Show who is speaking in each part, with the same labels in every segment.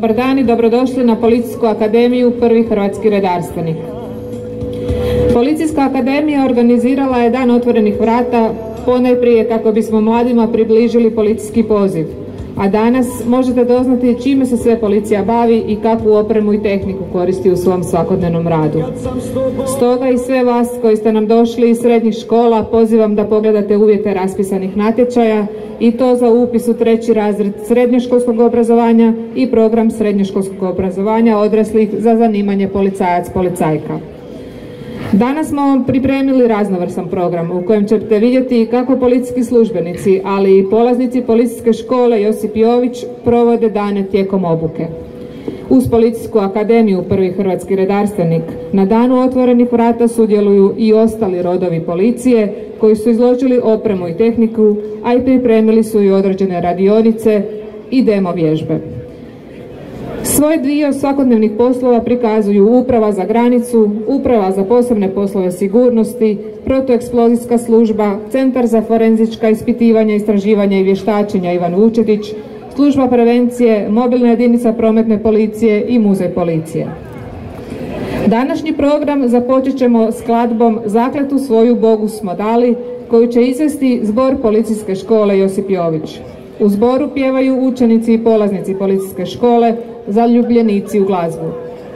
Speaker 1: Dobar dan i dobrodošli na Policijsku akademiju Prvi hrvatski redarstvenik. Policijska akademija organizirala je dan otvorenih vrata ponajprije kako bismo mladima približili policijski poziv. A danas možete doznati čime se sve policija bavi i kakvu opremu i tehniku koristi u svom svakodnevnom radu. Stoga i sve vas koji ste nam došli iz srednjih škola pozivam da pogledate uvjete raspisanih natječaja i to za upis u treći razred srednjoškolskog obrazovanja i program srednjoškolskog obrazovanja odraslih za zanimanje policajac-policajka. Danas smo pripremili raznovrsan program u kojem ćete vidjeti kako policijski službenici, ali i polaznici policijske škole Josip Jović provode dane tijekom obuke. Uz Policijsku akademiju Prvi hrvatski redarstvenik na danu otvorenih vrata sudjeluju i ostali rodovi policije koji su izložili opremu i tehniku, a i pripremili su i određene radionice i demo vježbe. Svoj dio svakodnevnih poslova prikazuju uprava za granicu, uprava za posebne poslove sigurnosti, protueksplozijska služba, Centar za forenzička ispitivanja, istraživanja i vještačenja Ivan Vučetić, služba prevencije, mobilna jedinica prometne policije i muzej policije. Današnji program započet ćemo skladbom Zakletu svoju Bogu smo dali, koju će izvesti zbor policijske škole Josip Jović. U zboru pjevaju učenici i polaznici policijske škole, zaljubljenici u glazbu.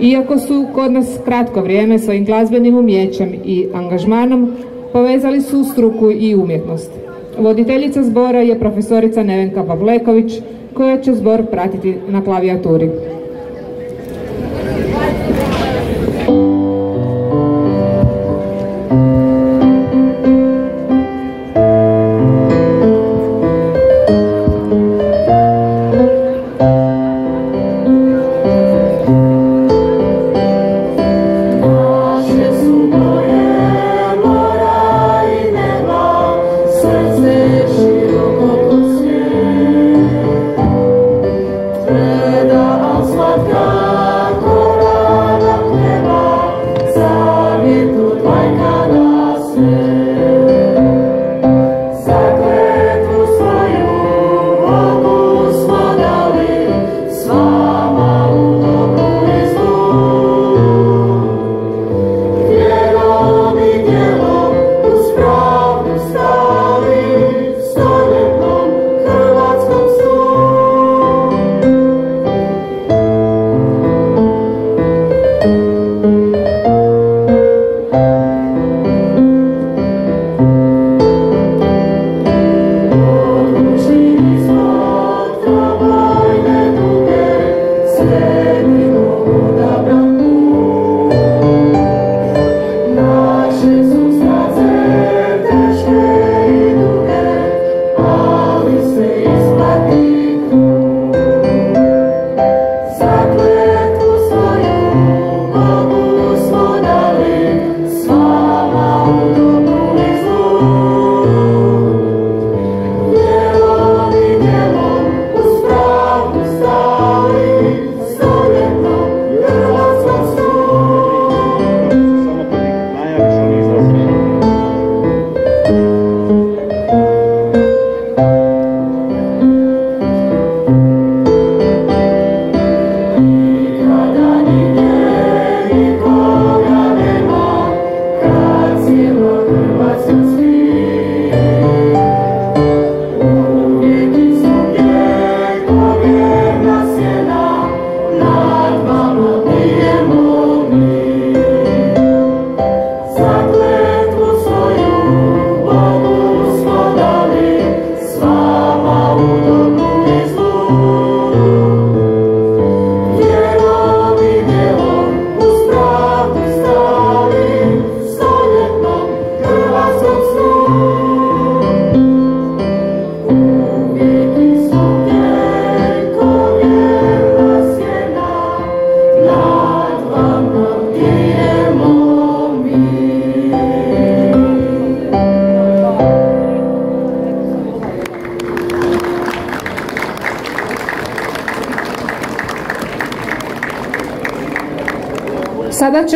Speaker 1: Iako su kod nas kratko vrijeme svojim glazbenim umjećem i angažmanom povezali su struku i umjetnost. Voditeljica zbora je profesorica Nevenka Pavleković koja će zbor pratiti na klavijaturi.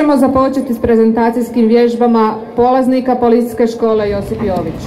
Speaker 1: Ćemo započeti s prezentacijskim vježbama polaznika Policijske škole Josip Jović.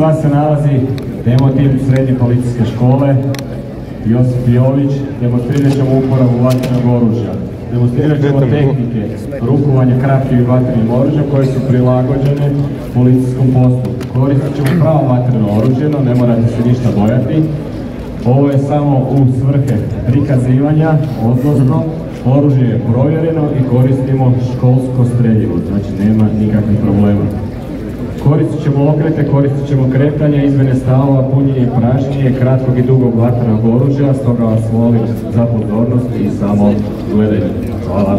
Speaker 2: Vas se nalazi demo tim srednje policijske škole Josip Jović. Demonstrirat ćemo uporabu vatrenog oružja. Demonstrirat ćemo tehnike rukovanja krapljivim vatrenim oružjem koje su prilagođene policijskom postupku. Koristit ćemo pravo vatreno oružje, no ne morate se ništa bojati. Ovo je samo u svrhe prikazivanja, odnosno oružje je provjereno i koristimo školsko streljivo, znači nema nikakvih problema. Koristit ćemo okrete, koristit ćemo kretanje, izmene stavova, punjenje i prašnje, kratkog i dugog vatrenog oružja, stoga vas molim za pozornost i samo gledajte. Hvala.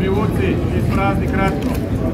Speaker 3: Певцы из праздник Радко.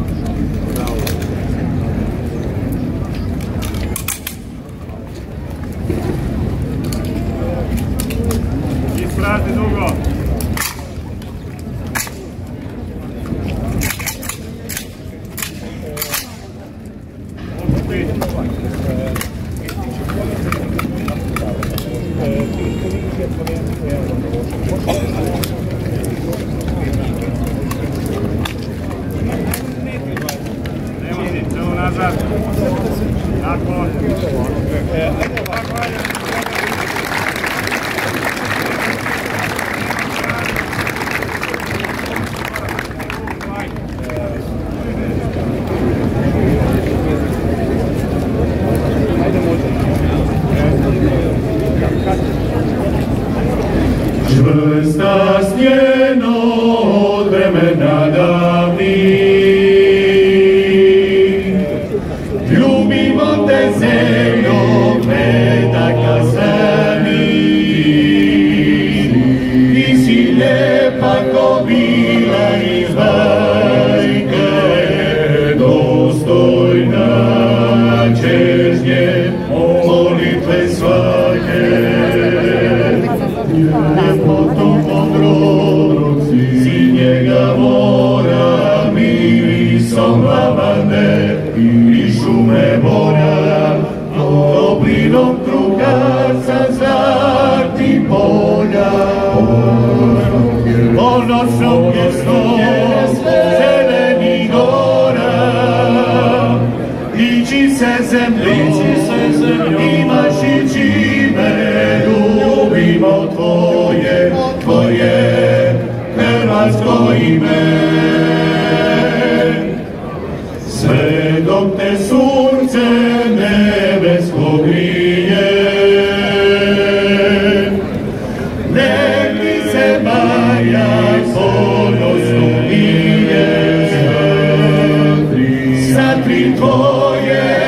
Speaker 3: Oh yeah.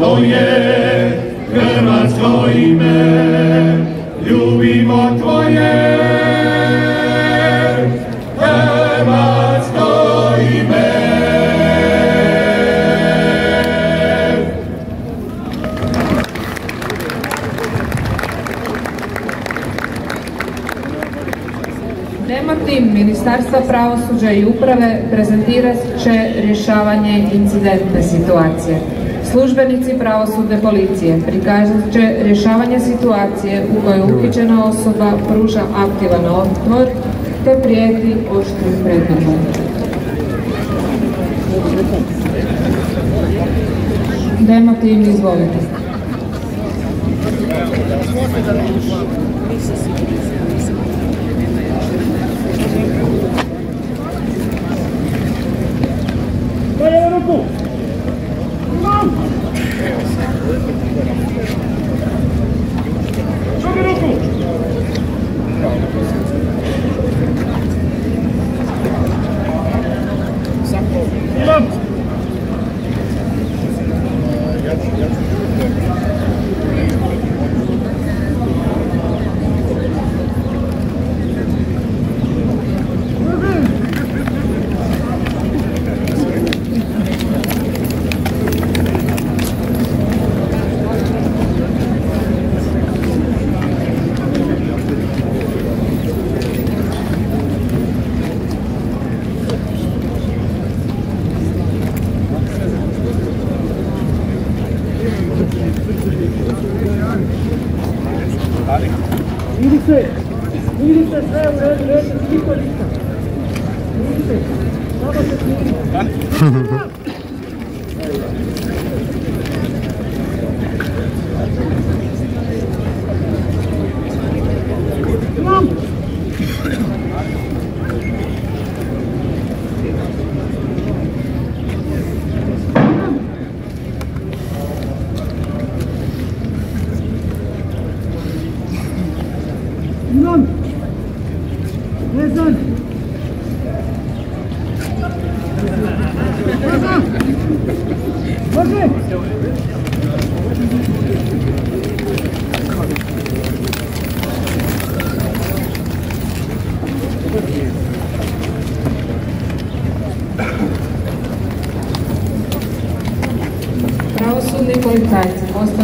Speaker 4: to je
Speaker 5: hrvatsko ime, ljubimo tvoje. Hrvatsko ime.
Speaker 1: Tim Ministarstva pravosuđa i uprave prezentirat će rješavanje incidentne situacije. Službenici pravosudne policije prikazat će rješavanje situacije u kojoj uključena osoba pruža aktivan otvor te prijeti oštrim predmetom. Dema tim.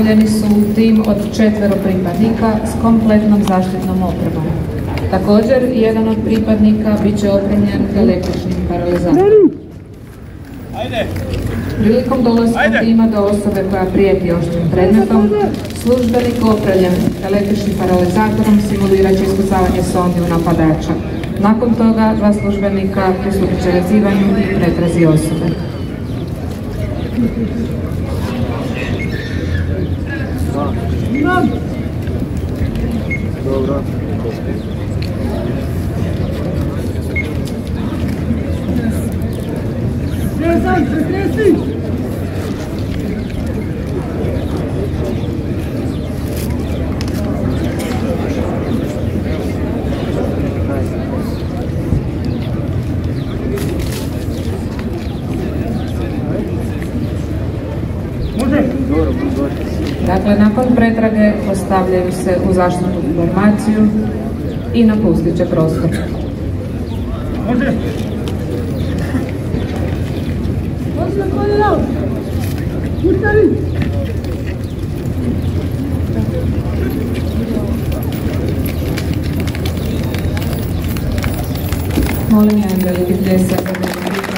Speaker 1: Postavljeni su tim od četvero pripadnika s kompletnom zaštitnom opremom. Također, jedan od pripadnika bit će opremljen električnim paralizatorom. Prilikom dolaska tima do osobe koja prijeti oštrim predmetom, službenik opremljen električnim paralizatorom simulirat će iskucavanje sondi u napadača. Nakon toga, dva službenika pristupit će i pretrazi osobe. Dakle, nakon pretrage postavljaju se u zaštitnu formaciju i napustit će prostor. Molim jedan veliki pljesak za demonstraciju.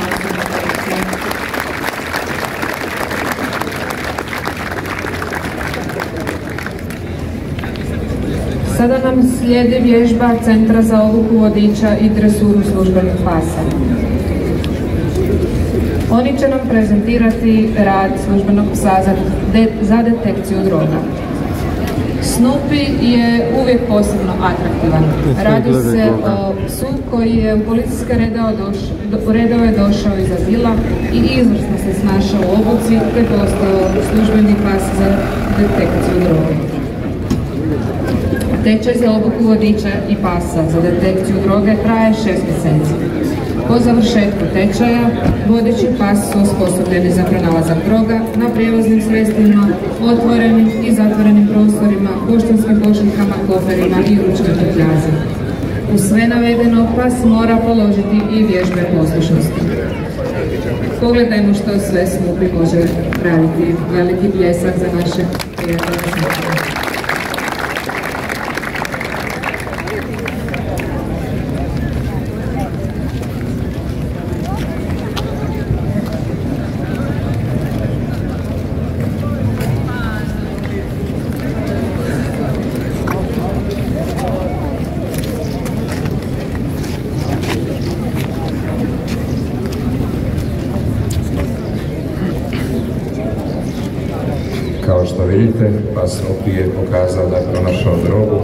Speaker 1: Sada nam slijedi vježba Centra za obuku vodiča i dresuru službenih pasa. Oni će nam prezentirati rad službenog psa za, de- za detekciju droga. Snoopy je uvijek posebno atraktivan. Radi se o psu koji je u policijske redove, doš- do- redove došao iz azila i izvrsno se snašao u obuci te postao službeni pas za detekciju droga. Tečaj za obuku vodiča i pasa za detekciju droge traje šest mjeseci. Po završetku tečaja, vodeći pas su osposobljeni za pronalazak droga na prijevoznim sredstvima, otvorenim i zatvorenim prostorima, poštanskim pošiljkama, koferima i ručnim prtljazi. U sve navedeno pas mora položiti i vježbe poslušnosti. Pogledajmo što sve Snoopy može raditi. Veliki pljesak za naše prijatelje Snoopy.
Speaker 6: Kao što Snoopy je pokazao da je pronašao drogu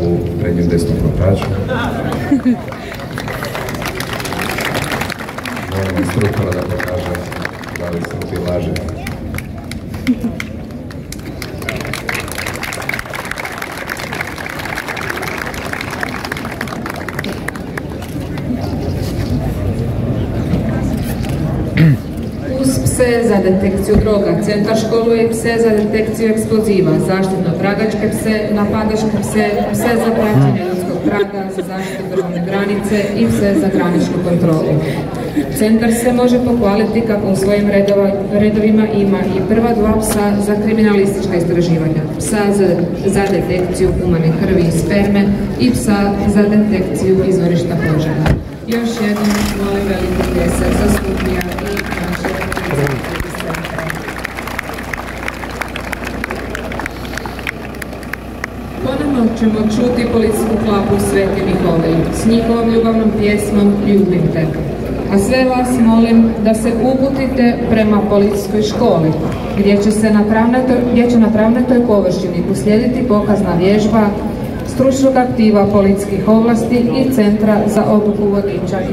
Speaker 6: u prednjem desnom kotaču. Molim instruktora da pokaže da li Snoopy laže.
Speaker 1: Uz pse za detekciju droga, centar školuje pse za detekciju eksploziva, zaštitno-tragačke pse, napadačke pse, pse za praćenje ljudskog traga, za zaštitu državne granice i pse za graničnu kontrolu. Centar se može pohvaliti kako u svojim redovima ima i prva dva psa za kriminalistička istraživanja, psa za, detekciju humane krvi i sperme i psa za detekciju izvorišta požara. Još jednom molim veliki pljesak za Skupija i naše predstavnike iz centra. Ponovno ćemo čuti policijsku klapu Sveti Nikolaj s njihovom ljubavnom pjesmom Ljubim te. A sve vas molim da se uputite prema policijskoj školi, gdje će, se na pravnatoj, gdje će na pravnatoj površini uslijediti pokazna vježba stručnog aktiva policijskih ovlasti i Centra za obuku vodiča i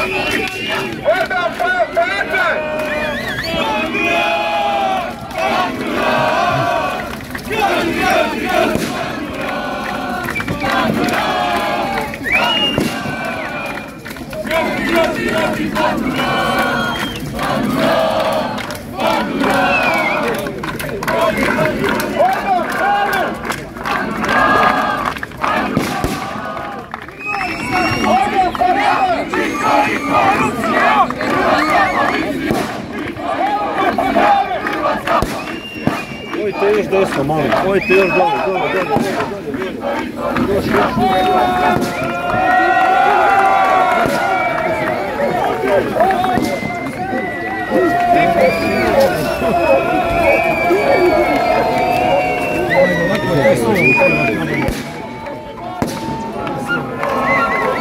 Speaker 7: Brasil, Brasil, Brasil,
Speaker 8: Odite još desno, molim. Odite još dole, dole, dole, dole. Još, još.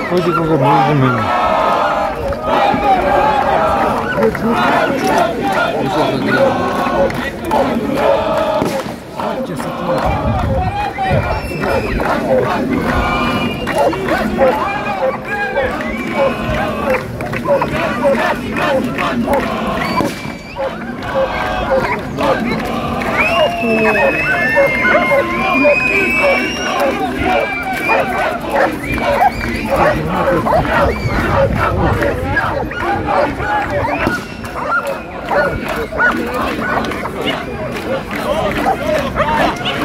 Speaker 7: Hoće kako bliže meni.
Speaker 5: Hoće kako bliže meni. Oh,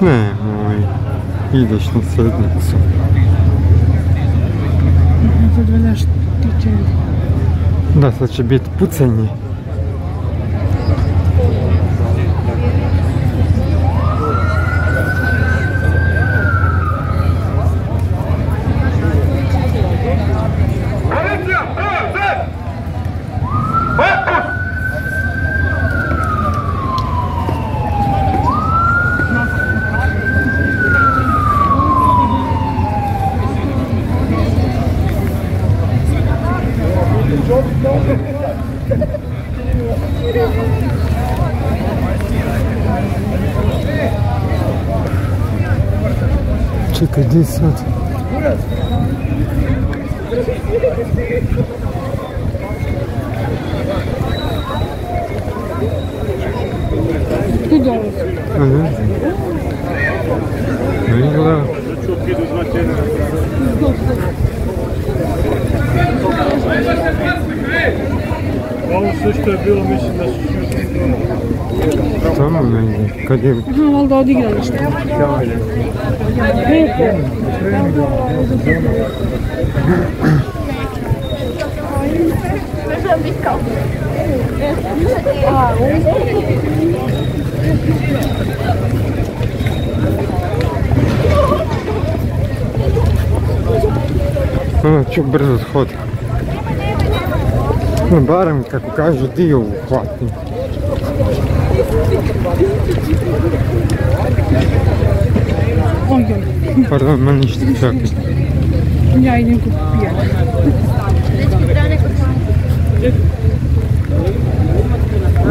Speaker 7: Ne, moj, ideš na sednicu. Da, sad će biti pucanje.
Speaker 5: Policija, prvo, zad! Otpust!
Speaker 7: Čekaj, di sad?
Speaker 4: Tu dole.
Speaker 7: A ne znam. Ne izgleda.
Speaker 3: Ovo sve što je bilo, mislim da su svi
Speaker 7: Stvarno ne znam. Kad je...
Speaker 4: Aha, valjda odigralište.
Speaker 7: Ono, ću brzo shod. No, barem, kako kažu, dio uhvatim. Pardon, ma ništa, čakaj.
Speaker 4: ja idem kod pijana.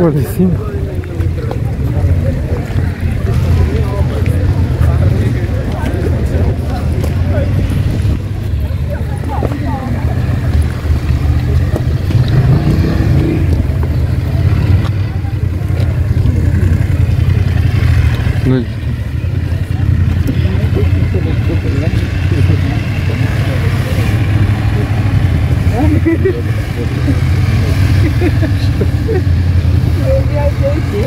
Speaker 7: Vodi si. Dođi. Eu viajei aqui.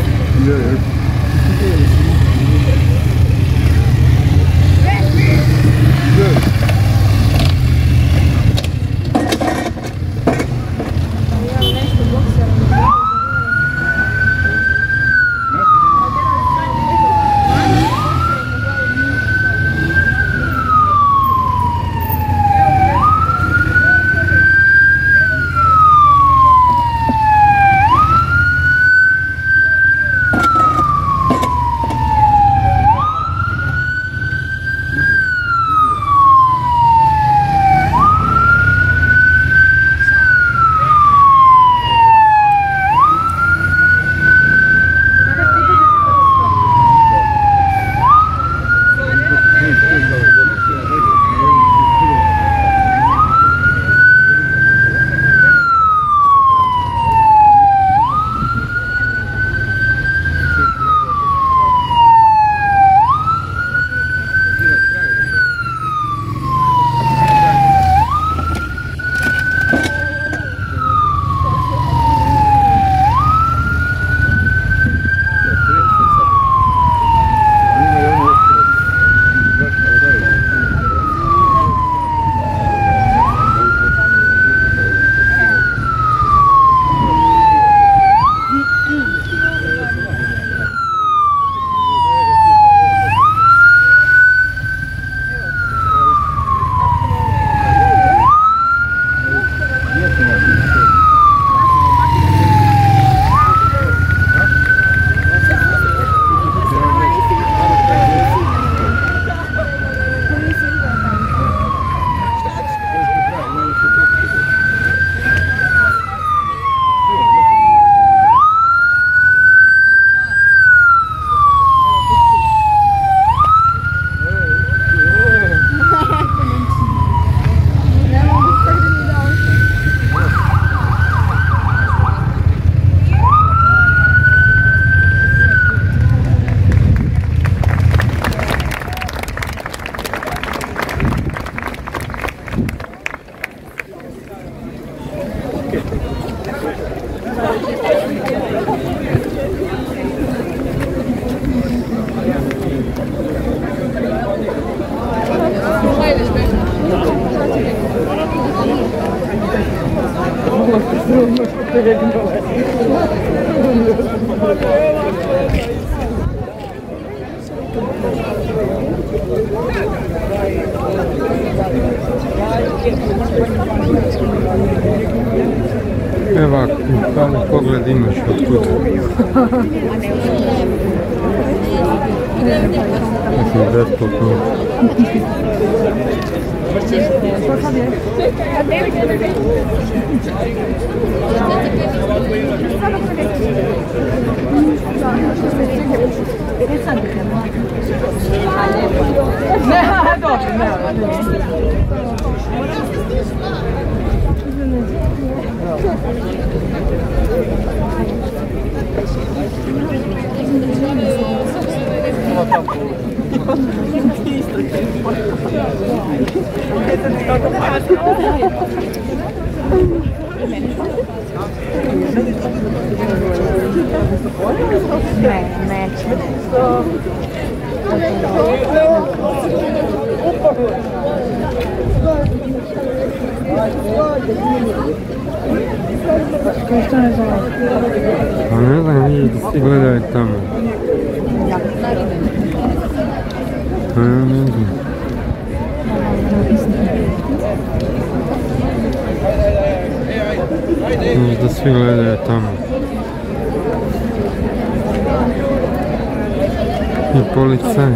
Speaker 7: I policaj.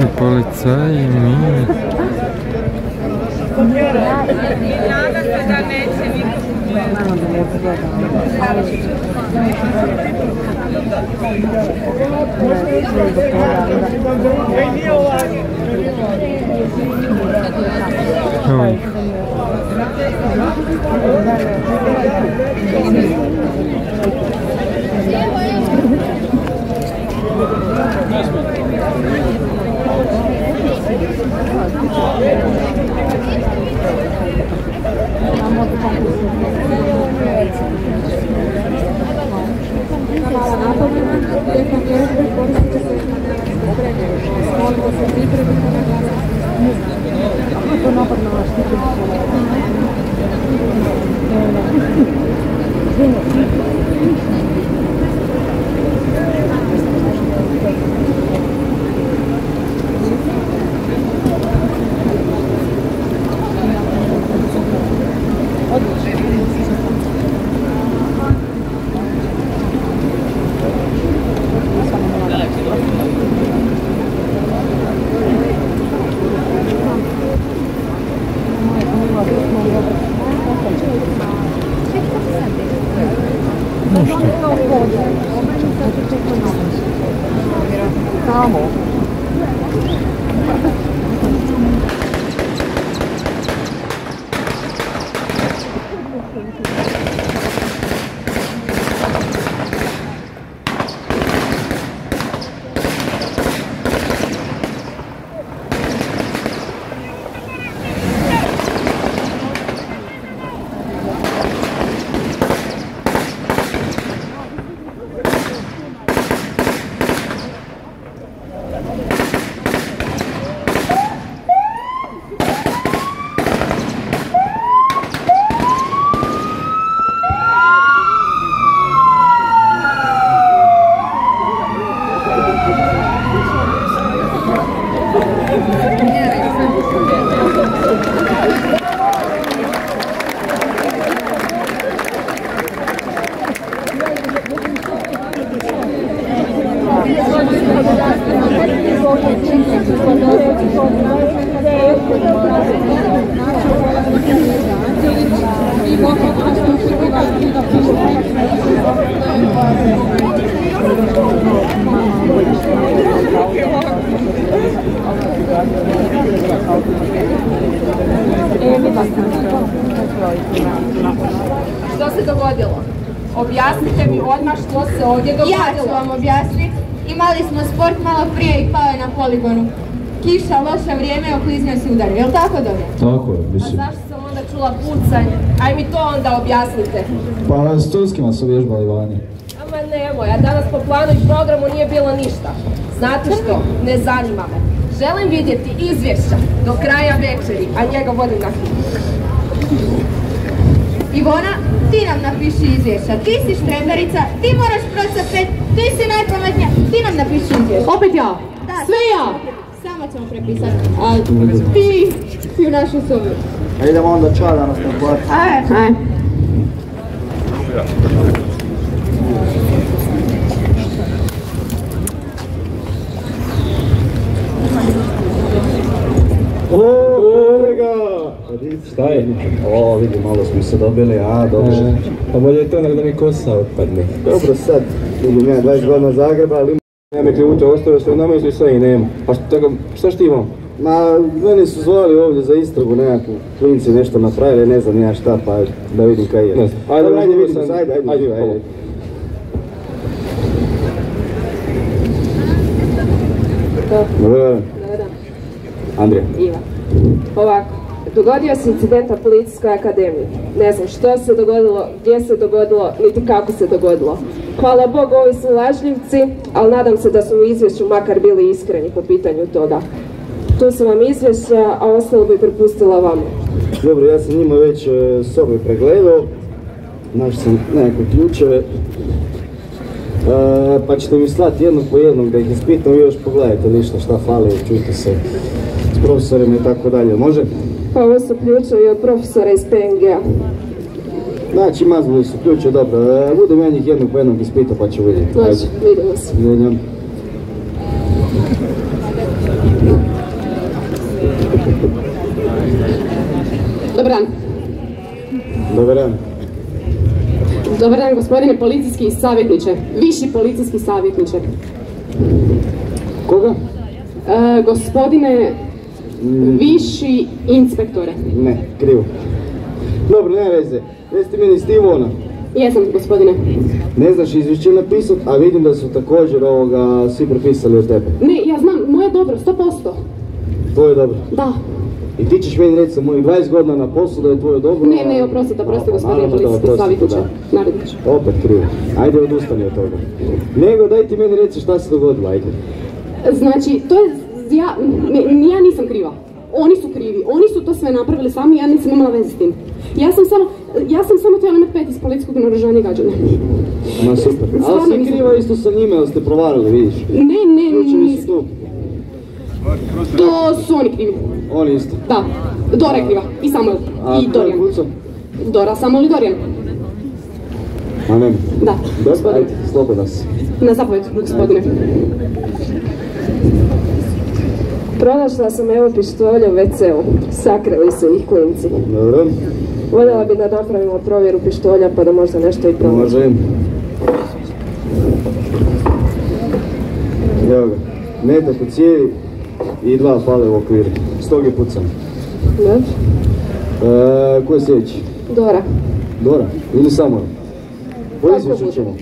Speaker 7: I policaj i mi. Evo ih.
Speaker 9: Što Objasnite mi odmah što se ovdje dogodilo.
Speaker 10: Ja ću vam objasniti. Imali smo sport malo prije i pao je na poligonu. Kiša, loše vrijeme, okliznio si udario. Jel tako dobro?
Speaker 11: Tako je,
Speaker 9: A
Speaker 11: mislim.
Speaker 9: zašto sam onda čula pucanje? Aj mi to onda objasnite.
Speaker 11: Pa s turskima su vježbali vani.
Speaker 9: Ama nemoj, a danas po planu i programu nije bilo ništa. Znate što? Ne zanima me. Želim vidjeti izvješća do kraja večeri, a njega vodim na knjigu.
Speaker 10: Ivona, ti nam napiši izvješća. Ti si štreberica, ti moraš proći sa pet, ti si najpametnija, ti nam napiši izvješća.
Speaker 12: Opet ja?
Speaker 10: Da,
Speaker 12: Sve ja?
Speaker 10: Samo ćemo prepisati. A ti si u našoj sobi.
Speaker 13: A idemo onda ča danas na plati.
Speaker 10: Ajde.
Speaker 12: Ajde.
Speaker 14: Je? O, vidi, malo smo se dobili, a, dobro. Pa bolje je to nego da mi kosa otpadne.
Speaker 13: Dobro sad, vidim ja 20 godina Zagreba, ali
Speaker 14: Nema ključa, ostavio sve nama i sve i nema. Pa što, tako, šta što imam?
Speaker 13: Ma, meni su zvali ovdje za istragu nekakvu, klinci nešto napravili, ne znam ja šta, pa da vidim kaj je.
Speaker 14: Ne. Ajde,
Speaker 13: Dobro, ajde,
Speaker 14: ajde,
Speaker 13: ajde, ajde,
Speaker 14: ajde,
Speaker 13: ajde. Dobar dan. Andrija.
Speaker 12: Iva. Ovako, dogodio se incident na policijskoj akademiji. Ne znam što se dogodilo, gdje se dogodilo, niti kako se dogodilo. Hvala Bogu, ovi su lažljivci, ali nadam se da su u izvješću makar bili iskreni po pitanju toga. Tu su vam izvješća, a ostalo bi prepustila vama.
Speaker 13: Dobro, ja sam njima već e, sobe pregledao, našao sam nekakve ključeve, E, pa ćete mi slati jednog po jednog da ih ispitam i još pogledajte ništa šta fali, čujte se s profesorima i tako dalje, može?
Speaker 12: Pa ovo su ključevi od profesora iz PNG-a.
Speaker 13: Znači, mazali su ključe, dobro, e, budem ja njih jednog po jednog ispitao pa ću vidjeti.
Speaker 12: Znači, vidimo se.
Speaker 13: Vidim.
Speaker 15: Dobar dan.
Speaker 13: Dobar dan.
Speaker 15: Dobar dan, gospodine policijski savjetniče. Viši policijski savjetniče.
Speaker 13: Koga?
Speaker 15: E, gospodine viši inspektore.
Speaker 13: Ne, krivo. Dobro, nema veze. Jeste meni Stivona.
Speaker 15: Jesam, gospodine.
Speaker 13: Ne znaš izvješće napisat, a vidim da su također ovoga svi prepisali od tebe.
Speaker 15: Ne, ja znam, moje je dobro, 100%.
Speaker 13: To je dobro.
Speaker 15: Da.
Speaker 13: I ti ćeš meni reći sa mojih 20 godina na poslu da je tvoje dobro.
Speaker 15: Ne, ne, oprostite, oprostite, gospodine policijski
Speaker 13: oprostite,
Speaker 15: savjetniče.
Speaker 13: da.
Speaker 15: Naredno ću.
Speaker 13: Opet krivo. Ajde, odustani od toga. Nego, daj ti meni reci šta se dogodilo, ajde.
Speaker 15: Znači, to je, ja, ne- ja nisam kriva. Oni su krivi, oni su to sve napravili sami, ja nisam imala veze s tim. Ja sam samo, ja sam samo htjela imati pet iz policijskog naoružanja i gađanja.
Speaker 13: Ma super. Ali
Speaker 15: nisam-
Speaker 13: kriva isto sa njime, ali ste provarili, vidiš.
Speaker 15: Ne, ne,
Speaker 13: Ključevi
Speaker 15: nisam. To su oni krivi.
Speaker 13: Oni isto.
Speaker 15: Da, Dora je kriva. I Samuel.
Speaker 13: A
Speaker 15: I
Speaker 13: pucao?
Speaker 15: Dora, Samuel i Dorijan.
Speaker 13: A ne.
Speaker 15: Da,
Speaker 13: Dobro, ajde, slobodan si.
Speaker 15: na zapovjed, gospodine.
Speaker 12: Pronašla sam evo pištolje u WC-u. Sakrili su ih klinci.
Speaker 13: Dobro,
Speaker 12: Voljela bi da napravimo provjeru pištolja pa da možda nešto i pronađemo.
Speaker 13: može. Evo ga, metak u cijevi i dva pale u okviru. Stog je pucan.
Speaker 12: Dobro.
Speaker 13: E, ko je sljedeći?
Speaker 12: Dora.
Speaker 13: Dora ili Samuel? Po
Speaker 12: Kako
Speaker 13: izvješću
Speaker 12: bude.
Speaker 13: ćemo.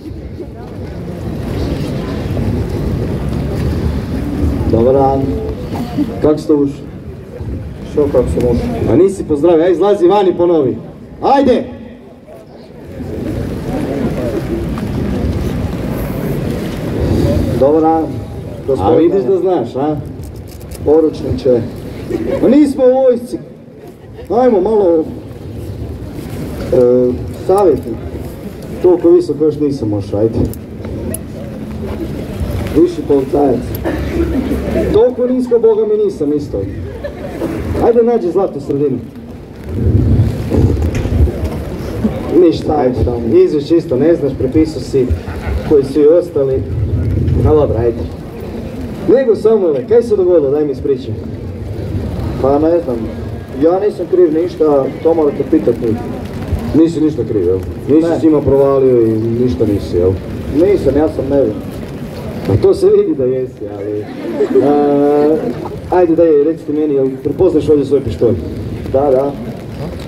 Speaker 13: Dobar dan. Kako ste ušli? Što kako sam ušli? A nisi pozdravio, aj izlazi van i ponovi. Ajde! Dobar dan. A vidiš da znaš, a? Poručniče. Ma nismo u vojsci. Ajmo malo e, savjeti. Toliko visoko još nisam moš, ajde. Viši policajac. Toliko nisko, boga mi nisam isto. Ajde nađi zlatnu sredinu. Ništa, ajde tamo. Isto ne znaš, prepisao si koji su i ostali. No dobro, ajde. Nego Samuele, kaj se dogodilo, daj mi ispričaj.
Speaker 11: Pa ne znam, ja nisam kriv ništa, to morate pitat njih.
Speaker 13: Nisi ništa kriv, jel? Nisi
Speaker 11: Ne.
Speaker 13: s njima provalio i ništa nisi, jel?
Speaker 11: Nisam, ja sam nevin.
Speaker 13: Pa to se vidi da jesi, ali... A, ajde daj, recite meni, jel prepoznaš ovdje svoj pištolj?
Speaker 11: Da, da.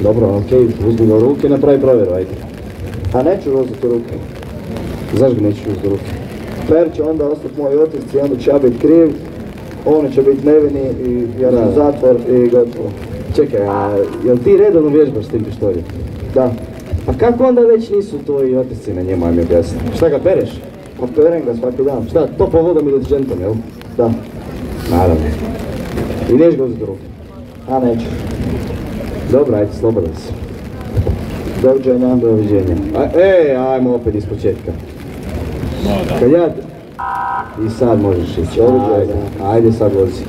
Speaker 13: Dobro, okej, uzmi ga u ruke, napravi provjeru, ajde.
Speaker 11: A neću uzeti u ruke.
Speaker 13: Zašto ga nećeš uzeti u ruke?
Speaker 11: Per će onda ostati moj otac i onda će ja biti kriv. Oni će biti nevini i ja u zatvor i gotovo.
Speaker 13: Čekaj, a jel ti redovno vježbaš s tim pištoljem?
Speaker 11: Da.
Speaker 13: A kako onda već nisu tvoji otisci na njemu, ajme objasni? Šta ga pereš?
Speaker 11: Perem ga svaki dan.
Speaker 13: Šta, topla vodom i deterđentom, jel?
Speaker 11: Da.
Speaker 13: Naravno. I neš ga uzeti u ruke?
Speaker 11: A neću.
Speaker 13: Dobro, ajde, slobodan si. Doviđenja. Doviđenja. A, e, ajmo opet iz početka. Kad ja... I sad možeš ići. Ajde, ajde sad vozi.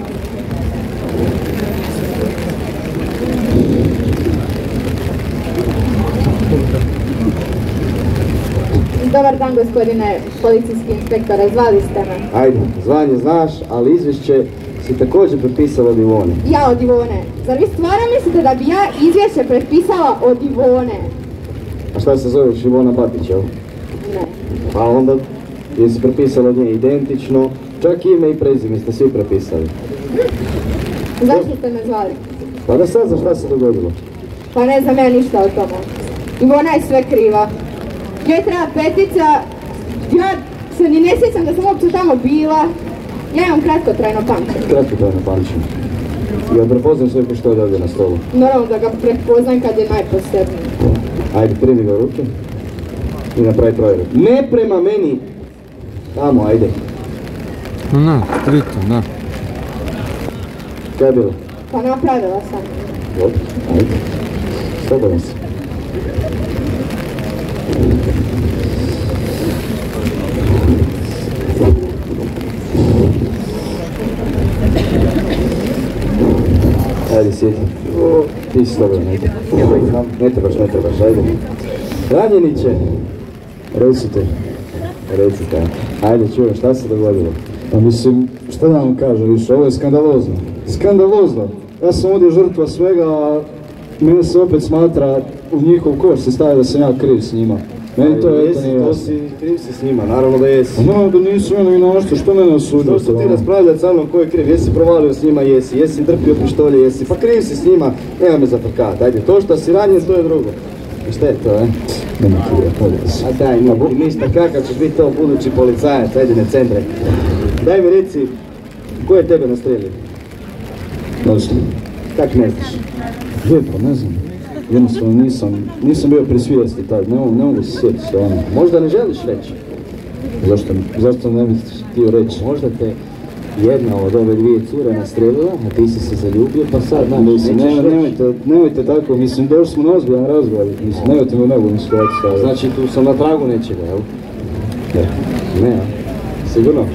Speaker 10: Dobar dan gospodine policijski inspektore, zvali ste me.
Speaker 13: Ajde, zvanje znaš, ali izvješće si također prepisala od Ivone.
Speaker 10: Ja od Ivone. Zar vi stvarno mislite da bi ja izvješće prepisala od Ivone?
Speaker 13: A šta se zoveš Ivona Batić, jel?
Speaker 10: Ne.
Speaker 13: Pa onda, jesi prepisala od nje identično, čak ime i prezime ste svi prepisali.
Speaker 10: Zašto ste me zvali?
Speaker 13: Pa da sad za šta se dogodilo?
Speaker 10: Pa ne znam ja ništa o tome. Ivona je sve kriva. Treba petica, ja se ni ne sjećam da sam uopće tamo bila. Ja imam kratko trajno pamćenje.
Speaker 13: Kratko to je na pamćenju. Ja prepoznam sve pištolje ovdje na stolu.
Speaker 10: Naravno da ga prepoznam kad je najposebniji.
Speaker 13: Ajde, primi ga ruke i napravi provjeru. Ne prema meni! Tamo, ajde.
Speaker 7: Na, pritom, da.
Speaker 13: Kaj je bilo?
Speaker 10: Pa napravila sam.
Speaker 13: Dobro, ajde. Slobodan si. Ajde, sjedi. Ti. Ne trebaš, ne trebaš, ajde. Ranjeniće, recite. Recite, ajde čujem, šta se dogodilo?
Speaker 11: Pa mislim, šta da vam kažem više, ovo je skandalozno. Skandalozno. Ja sam ovdje žrtva svega, a mene se opet smatra u njihov koš se stavlja da sam ja kriv s njima. Meni to eto
Speaker 13: jesi, to si, kriv si s njima, naravno da jesi.
Speaker 11: Pa naravno da nisu mene i našto, što mene osudio?
Speaker 13: Što su ti raspravljati sa mnom ko je kriv, jesi provalio s njima, jesi, jesi drpio pištolje, jesi, pa kriv si s njima, nema me zafrkavati, ajde, to što si ranjen, to je drugo. I šta je to, e?
Speaker 11: Nema kriva, se.
Speaker 13: A daj, bu, ništa, kakav ćeš biti to budući policajac, ajde ne centre. Daj mi reci, ko je tebe nastrelio?
Speaker 11: Ne znam.
Speaker 13: Kak ne znaš?
Speaker 11: Lijepo, ne znam. Jednostavno nisam, nisam bio pri svijesti tad, ne mogu, ne mogu se sjetiti se ono.
Speaker 13: Možda ne želiš reći?
Speaker 11: Zašto, zašto ne bih htio reći?
Speaker 13: Možda te jedna od ove dvije cure nastrelila, a ti si se zaljubio, pa sad, znaš,
Speaker 11: Mislim,
Speaker 13: nećeš
Speaker 11: ne,
Speaker 13: reći.
Speaker 11: nemojte, nemojte tako, mislim, došli smo na ozbiljan razgovor, mislim, nemojte me u nebu situaciju staviti.
Speaker 13: Znači tu sam na tragu nečega, jel?
Speaker 11: Ne.
Speaker 13: Ne, a? Sigurno?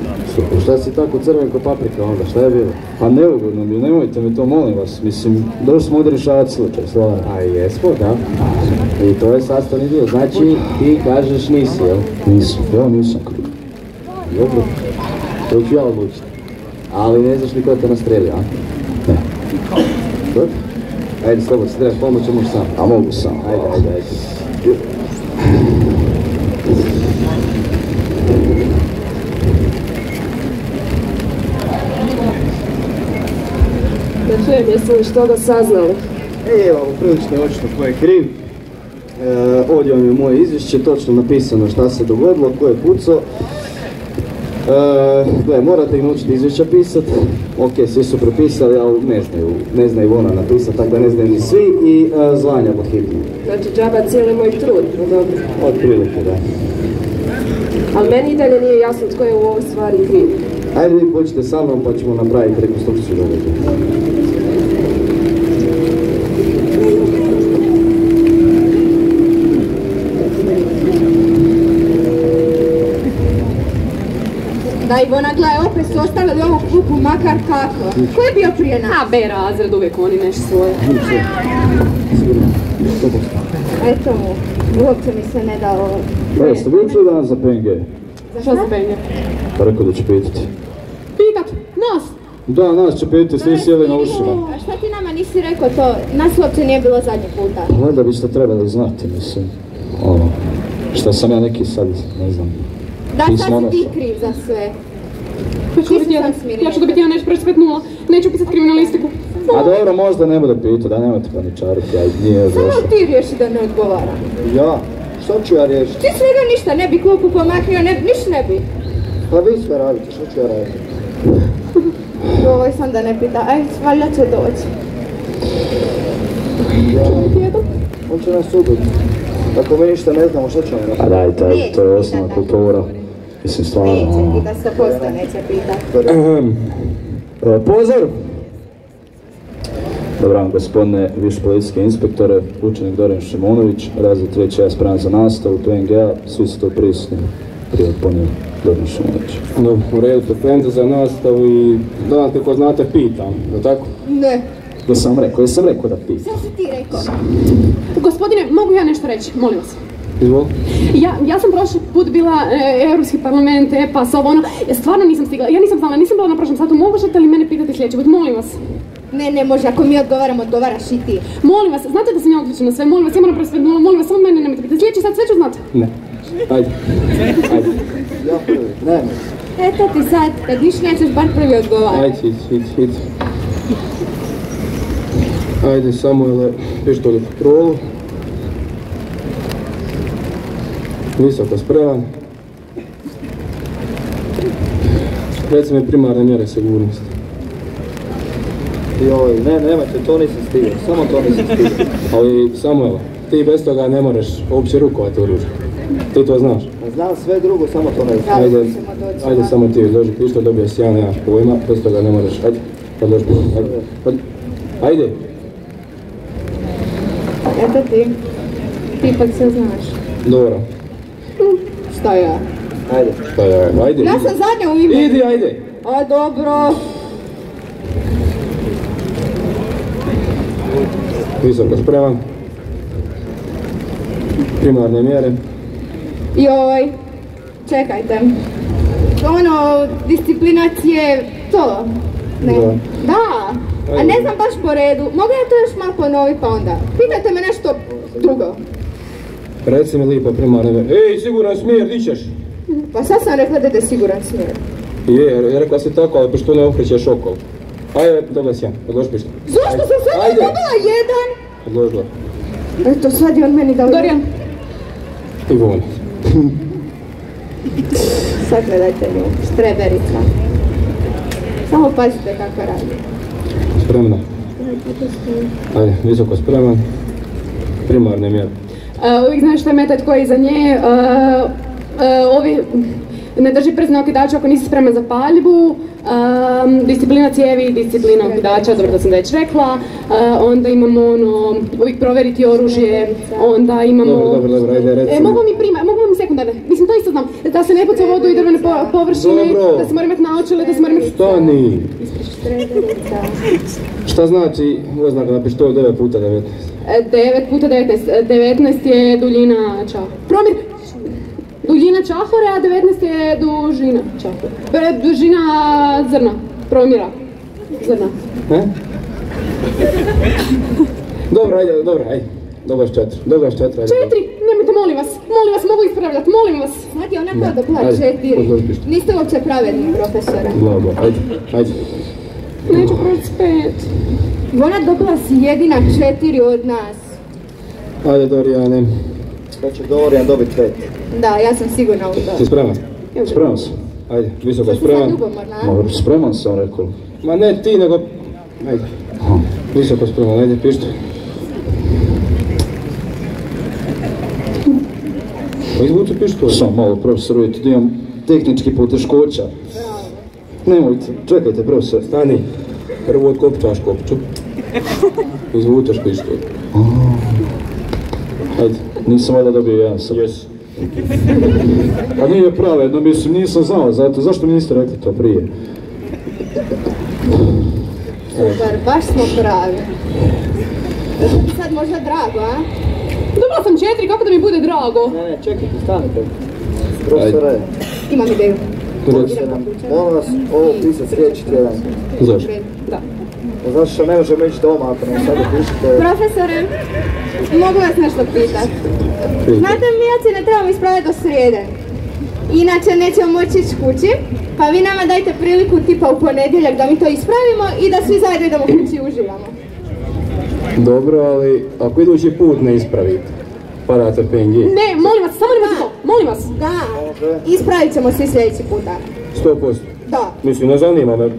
Speaker 13: Super. Šta si tako crven ko paprika onda, šta je bilo?
Speaker 11: Pa neugodno mi, nemojte me to, molim vas, mislim, došli smo ovdje rješavati slučaj, stvarno.
Speaker 13: A jesmo, da. I to je sastavni dio, znači ti kažeš nisi, jel?
Speaker 11: Nisam, ja nisam kriv.
Speaker 13: Dobro, to ću ja odlučiti. Ali ne znaš ni ko te nastrelio, a?
Speaker 11: Ne.
Speaker 13: Dobro. Ajde, slobodno, se trebaš pomoć, možeš sam.
Speaker 11: A mogu sam.
Speaker 13: Ajde, ajde, ajde.
Speaker 12: Da čujem, jeste li što ga saznali?
Speaker 13: E, evo, prilično je očito ko je kriv. E, ovdje vam je moje izvješće, točno napisano šta se dogodilo, ko je pucao. E, gle, morate ih naučiti izvješća pisat. Ok, svi su prepisali, ali ne znaju, ne znaju ona napisat, tako da ne znaju ni svi i e, zvanja pod hitno.
Speaker 12: Znači džaba cijeli moj trud, no dobro.
Speaker 13: Od prilike, da.
Speaker 12: Ali meni i dalje nije jasno tko je u ovoj stvari kriv.
Speaker 13: Ajde vi počnite sa mnom pa ćemo napraviti rekonstrukciju događaja.
Speaker 10: Da Ivona, gledaj, opet su ostavili ovu klupu makar kako. Ko je bio prije nas?
Speaker 15: A, B razred, uvijek oni nešto svoje.
Speaker 10: Eto mu, uopće mi se ne da ovo.
Speaker 11: Pa jeste vi danas za PNG?
Speaker 15: Što za penje?
Speaker 11: Pa rekao da će pitati.
Speaker 15: Pitat, nas!
Speaker 11: Da, nas će pitati, svi sjeli na ušima.
Speaker 10: A šta ti nama nisi rekao to? Nas uopće nije bilo zadnji puta.
Speaker 11: Valjda biste trebali znati, mislim. Ono, šta sam ja neki sad, ne znam.
Speaker 10: Da, sad si ti kriv za sve.
Speaker 15: Ja ću dobiti jedan, ja ću dobiti jedan nešto proći nula. Neću pisat kriminalistiku.
Speaker 11: A dobro, možda ne bude pitao, da nemojte paničariti, aj nije još došlo.
Speaker 10: Samo ti riješi da ne odgovara.
Speaker 13: Ja? Što ću ja riješiti?
Speaker 10: Ti svega ništa ne bi klupu pomaknio, ne, ništa ne bi.
Speaker 13: Pa vi sve radite, što ću ja raditi?
Speaker 10: Ovo sam da ne pita, aj, valjda će doći.
Speaker 13: On će nas ubiti. Ako mi ništa ne znamo, što ćemo
Speaker 11: A daj, to je, to je osnovna kultura. Mislim, stvarno,
Speaker 10: Neće
Speaker 11: ono.
Speaker 10: pita, sto posto neće pita.
Speaker 11: Ehem, e, Pozor! Dobar dan gospodine viši policijski inspektore, učenik Dorin Šimonović, razred 3. ja spreman za nastavu, PNG-a, svi su to prisutni. Prije ponio Dorin Šimonović.
Speaker 14: No, u redu, pripremite za nastavu i danas kako znate pitam, je tako?
Speaker 10: Ne.
Speaker 11: Ja sam rekao, ja sam rekao da pita.
Speaker 10: Šta si ti rekao?
Speaker 15: Gospodine, mogu ja nešto reći, molim vas. Ja, ja sam prošli put bila e, Europski parlament, EPAS, ovo ono, ja stvarno nisam stigla, ja nisam znala, nisam bila na prošlom satu, možete li mene pitati sljedeći put, molim vas.
Speaker 10: Ne, ne može, ako mi odgovaramo, odgovaraš i ti.
Speaker 15: Molim vas, znate da sam ja odlična na sve, molim vas, ja moram nula, molim vas, samo mene nemojte pitati, sljedeći sat sve ću znati.
Speaker 14: Ne. Ajde. Ajde.
Speaker 13: Ja prvi, ne.
Speaker 10: Eto ti sad, kad niš nećeš bar prvi odgovarati.
Speaker 14: Ajde, idi, idi, idi. Ajde, Samuele, pištolj u patrolu. Visoko spreman. Reci mi primarne mjere sigurnosti.
Speaker 13: Joj, ne, nemojte, to nisam stigao, samo to nisam stigao.
Speaker 14: Ali Samuel, ti bez toga ne možeš uopće rukovati oružje. Ti to znaš?
Speaker 13: Znam sve drugo, samo to ne znam.
Speaker 14: Ajde, ajde samo ti dođi pištolj, dobio si ja, nemaš pojma, bez toga ne možeš. Ajde, pa dođi pištolj, ajde. Ajde. Ajde.
Speaker 10: Eto ti. Ti ipak sve znaš.
Speaker 14: Dobro.
Speaker 10: Šta ja?
Speaker 14: Ajde. Šta ja, ajde.
Speaker 10: Ja sam zadnja u ime.
Speaker 14: Idi, ajde.
Speaker 10: A dobro.
Speaker 14: Visoko spreman. Primarne mjere.
Speaker 10: Joj, čekajte. Ono, disciplinacije, to. Ne.
Speaker 14: Da.
Speaker 10: Da. A ne znam baš po redu. Mogu ja to još malo ponoviti pa onda? Pitajte me nešto drugo.
Speaker 14: Reci mi lipo primarne mjere. Ej, siguran smjer, di ćeš?
Speaker 10: Pa sad sam rekla da je siguran smjer.
Speaker 14: Je, rekla si tako, ali pošto ne okrećeš okolo. Ajde, dobila si ja, odloži pištolj.
Speaker 10: Zašto sam sad
Speaker 14: Ajde.
Speaker 10: dobila jedan?
Speaker 14: Odložila.
Speaker 10: Eto, sad je on meni dao... Dorijan.
Speaker 14: I voni.
Speaker 10: Sad gledajte nju, štreberica. Samo pazite kako radi.
Speaker 14: Spremna. Ajde, visoko spreman. Primarne mjere.
Speaker 15: Uvijek znaš šta je metod koji je iza nje. Ovi ne drži prst na okidaču ako nisi spreman za paljbu. Um, disciplina cijevi, disciplina okidača, dobro da sam već rekla. Uh, onda imamo ono, uvijek provjeriti oružje. Onda imamo...
Speaker 14: Dobro, dobro, dobro, ajde, reci
Speaker 15: E,
Speaker 14: mi.
Speaker 15: mogu mi prima, mogu mi sekundarne. Mislim, to isto znam. Da se ne puca vodu i drvene po- površine,
Speaker 14: Dobro.
Speaker 15: da se mora imati naočale, da se mora imati...
Speaker 14: Stani. Šta znači oznaka na pištolju 9 puta 19?
Speaker 15: 9 puta 19. E, 19 je duljina čahora. Promjer! Duljina čahore, a 19 je dužina čahore. E, Dužina zrna. Promjera. Zrna.
Speaker 14: Ne? Dobro, ajde, dobro, ajde. Dobaš četiri, dobaš četiri, ajde.
Speaker 15: Četiri! Nemojte, molim vas. Molim vas, mogu ispravljati, molim vas.
Speaker 10: Sad je ona kao dobila
Speaker 14: Ajde,
Speaker 10: četiri. Niste uopće pravedni, profesore.
Speaker 14: Dobro, ajde, ajde.
Speaker 15: Neću proći pet.
Speaker 10: Ona dobila si jedina četiri od nas.
Speaker 14: Ajde, Dorijane.
Speaker 13: Da će Dorijan dobiti pet.
Speaker 10: Da, ja sam sigurna u to.
Speaker 14: Si spreman?
Speaker 11: Spreman sam.
Speaker 14: Ajde, visoko
Speaker 10: Sad si sad
Speaker 14: spreman.
Speaker 11: Ma, spreman sam rekao.
Speaker 14: Ma ne ti, nego... Ajde. Visoko spreman, ajde, pištolj. Pa izvuci pištolj.
Speaker 11: Samo malo, profesor, vidite da imam tehnički poteškoća. Nemojte, čekajte, profesor.
Speaker 14: Stani. Prvo otkopčaš kopču. Izvučeš pištolj.
Speaker 11: Ajde, nisam valjda dobio jedan sad.
Speaker 14: Yes.
Speaker 11: Pa nije pravedno, mislim, nisam znao, zato, zašto mi niste rekli to prije?
Speaker 10: Super, baš smo pravi. Ti sad možda drago, a?
Speaker 15: Dobila sam četiri, kako da mi bude drago?
Speaker 13: Ne, ne, čekajte, stanite. Profesore,
Speaker 10: Imam ideju.
Speaker 13: Molim vas ovo pisati sljedeći tjedan.
Speaker 14: Zašto?
Speaker 15: Da.
Speaker 13: Zato što ne možemo ići doma ako nam sada pišete.
Speaker 10: Profesore, mogu vas nešto pitat? Znate, mi ocjene trebamo ispraviti do srijede. Inače nećemo moći ići kući, pa vi nama dajte priliku tipa u ponedjeljak da mi to ispravimo i da svi zajedno idemo kući i uživamo.
Speaker 14: Dobro, ali ako idući put ne ispravite, padate PNG.
Speaker 15: Ne, molim vas, samo nemojte to, molim vas.
Speaker 10: Da, ispravit ćemo svi sljedeći puta.
Speaker 14: 100%.
Speaker 10: Da.
Speaker 14: Mislim, ne zanima me.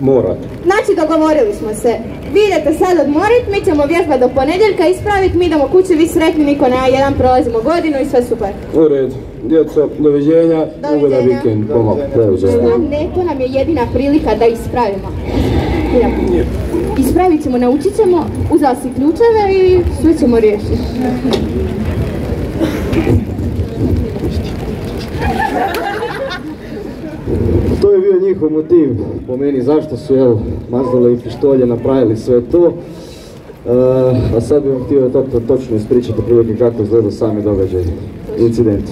Speaker 14: Morate.
Speaker 10: Znači dogovorili smo se. Vi idete sad odmorit, mi ćemo vježbati do ponedjeljka, ispraviti, mi idemo kući, vi sretni, niko na jedan prolazimo godinu i sve super.
Speaker 14: U redu. Djeco, doviđenja. Ugodan vikend.
Speaker 10: Šta ne, to nam je jedina prilika da ispravimo. Idemo. Ispravit ćemo, naučit ćemo, uzela si ključeve i sve ćemo riješiti.
Speaker 13: To je bio njihov motiv po meni zašto su jel, mazale i pištolje napravili sve to. E, a sad bih vam htio to, to, točno ispričati prilike kako izgleda sami događaj, incident.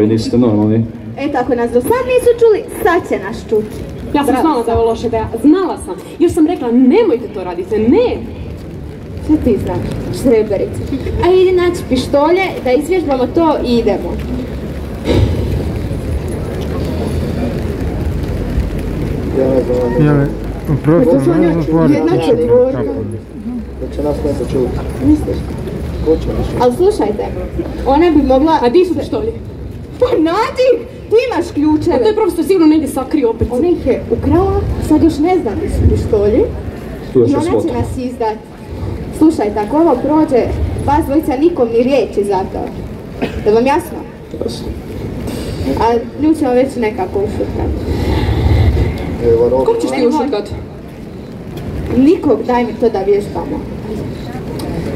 Speaker 13: Vi niste normalni.
Speaker 10: E tako nas do sad nisu čuli, sad će nas čuti.
Speaker 15: Ja sam
Speaker 10: Bravo.
Speaker 15: znala da je ovo loša ideja, znala sam. Još sam rekla, nemojte to raditi, ne.
Speaker 10: Šta ti znaš? Šreberice. A idi naći pištolje, da izvježbamo to i idemo.
Speaker 7: Jel, prosto ne zatvoriti.
Speaker 10: Jedna četvorka.
Speaker 13: Da će nas neko čuti.
Speaker 10: Misliš?
Speaker 13: Ko će nas
Speaker 10: Ali slušajte, ona bi mogla...
Speaker 15: A di su pištolji?
Speaker 10: Pa nađi ih! Ti imaš
Speaker 15: A
Speaker 10: ključeve.
Speaker 15: to je profesor sigurno negdje sakrio opet.
Speaker 10: Ona ih je ukrala, sad još ne znam gdje su pištolji.
Speaker 13: Još
Speaker 10: I ona će nas izdat. Slušajte, ako ovo prođe, vas dvojica nikom ni riječi za to. Da vam jasno? A nju ćemo već nekako ušutkat.
Speaker 15: Kom ćeš ti ušutkat?
Speaker 10: Nikog, daj mi to da vježbamo.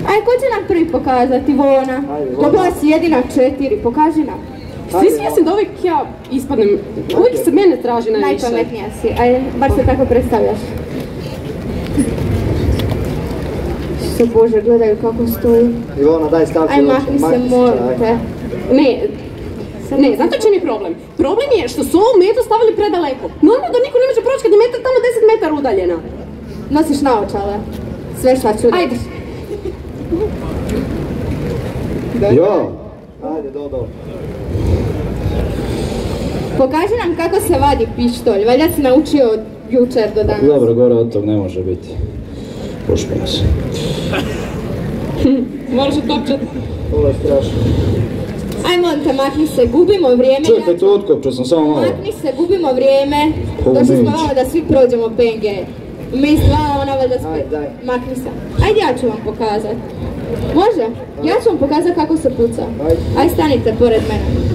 Speaker 10: Aj, ko će nam prvi pokazati, Vona? Dobila si jedina četiri, pokaži nam.
Speaker 15: Svi svjesni da uvijek ja ispadnem, uvijek se mene traži najviše.
Speaker 10: Najpametnija si, aj, bar se tako predstavljaš. Što Bože, gledaju kako stoji.
Speaker 13: Ivona, daj stavci.
Speaker 10: Aj, makni se, molite.
Speaker 15: Ne, ne, znate čem je problem? Problem je što su ovu metu stavili predaleko. Normalno da niko ne može proći kad je meta tamo 10 metara udaljena.
Speaker 10: Nosiš naočale. Sve šta ću
Speaker 15: Ajde.
Speaker 13: Jo! Ajde, do, do.
Speaker 10: Pokaži nam kako se vadi pištolj. Valjda si naučio od jučer do danas.
Speaker 13: Dobro, gore od tog ne može biti. Pušpimo se.
Speaker 15: Moraš utopčat.
Speaker 13: Ovo je strašno.
Speaker 10: Aj, molim te, makni se, gubimo vrijeme.
Speaker 13: Čekaj, to otkopčao sam samo malo.
Speaker 10: Makni se, gubimo vrijeme. Došli smo vamo da svi prođemo PNG. Mi s vama, ona valjda
Speaker 13: Ajde,
Speaker 10: spet.
Speaker 13: daj.
Speaker 10: Makni se. Ajde, ja ću vam pokazat. Može? Ja ću vam pokazat kako se puca.
Speaker 13: Ajde.
Speaker 10: Aj, stanite pored mene.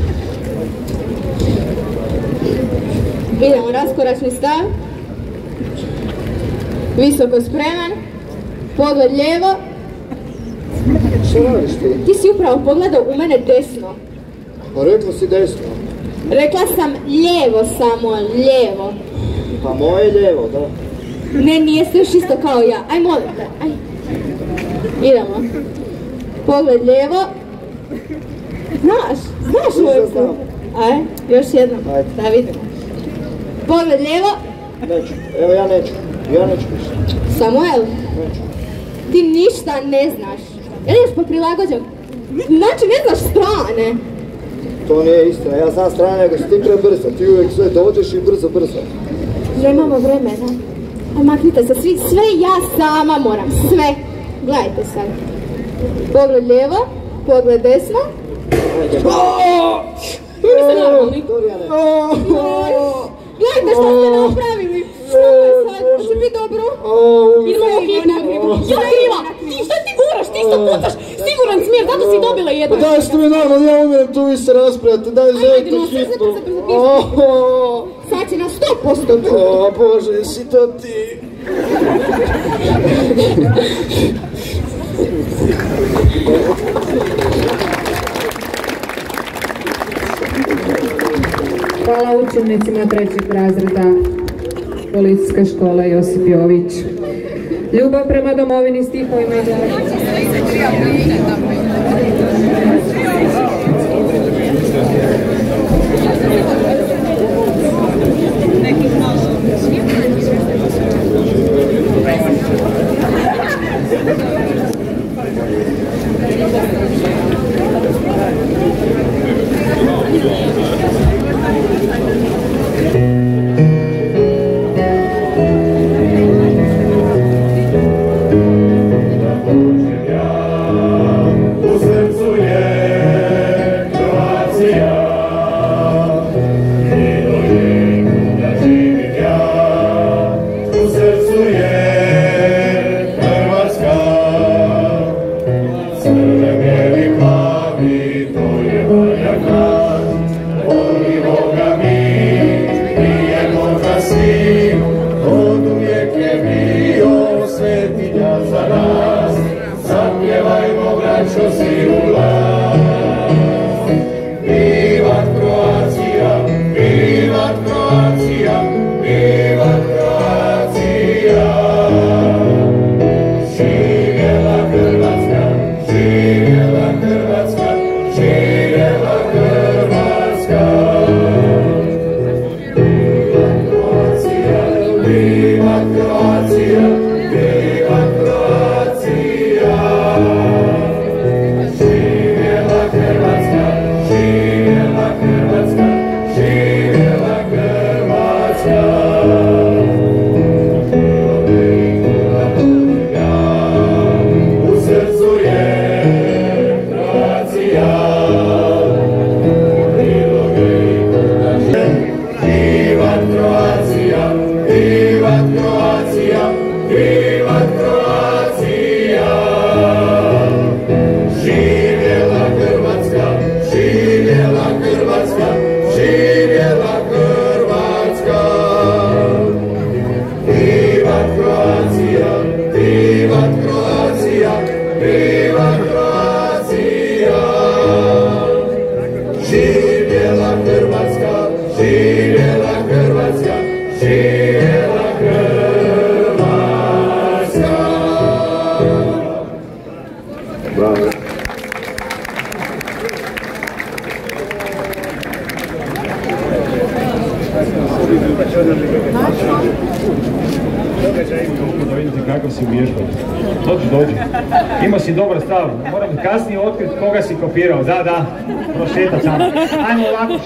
Speaker 10: Idemo, raskoračni stav. Visoko spreman. Pogled lijevo.
Speaker 13: Ti?
Speaker 10: Si upravo pogledao u mene desno.
Speaker 13: Pa rekla si desno.
Speaker 10: Rekla sam lijevo samo, lijevo.
Speaker 13: Pa moje lijevo, da.
Speaker 10: Ne, nije sve još isto kao ja. Aj, molim te, aj. Idemo. Pogled lijevo. Znaš, znaš
Speaker 13: znao.
Speaker 10: Aj, još jednom,
Speaker 13: Ajde.
Speaker 10: da vidimo. Pogled lijevo.
Speaker 13: Neću. Evo ja neću. Ja neću više.
Speaker 10: Samuel, ti ništa ne znaš. Ideš po prilagođam. Znači ne znaš strane.
Speaker 13: To nije istina. Ja znam strane, nego si ti prebrzo. Ti uvijek sve dođeš i brzo, brzo.
Speaker 10: Nemamo vremena. A maknite se svi, sve ja sama moram, sve. Gledajte sad. Pogled lijevo, pogled desno.
Speaker 15: Vi ste normalni.
Speaker 10: Gledajte što ste napravili. Što je sad? Hoće biti dobro?
Speaker 15: Idemo u hitnu. Ja kriva! Ti šta ti guraš? Ti što pucaš? Siguran smjer, zato si dobila jedno.
Speaker 13: Pa daj što mi normalno, ja umijem tu vi se raspravljate. Daj
Speaker 15: sve, sve,
Speaker 13: hitnu.
Speaker 10: Sad će na 100% čuti.
Speaker 13: O Bože, jesi to ti?
Speaker 1: Hvala učenicima trećeg razreda Policijske škole Josip Jović. Ljubav prema domovini stihovima
Speaker 5: U
Speaker 2: underneath.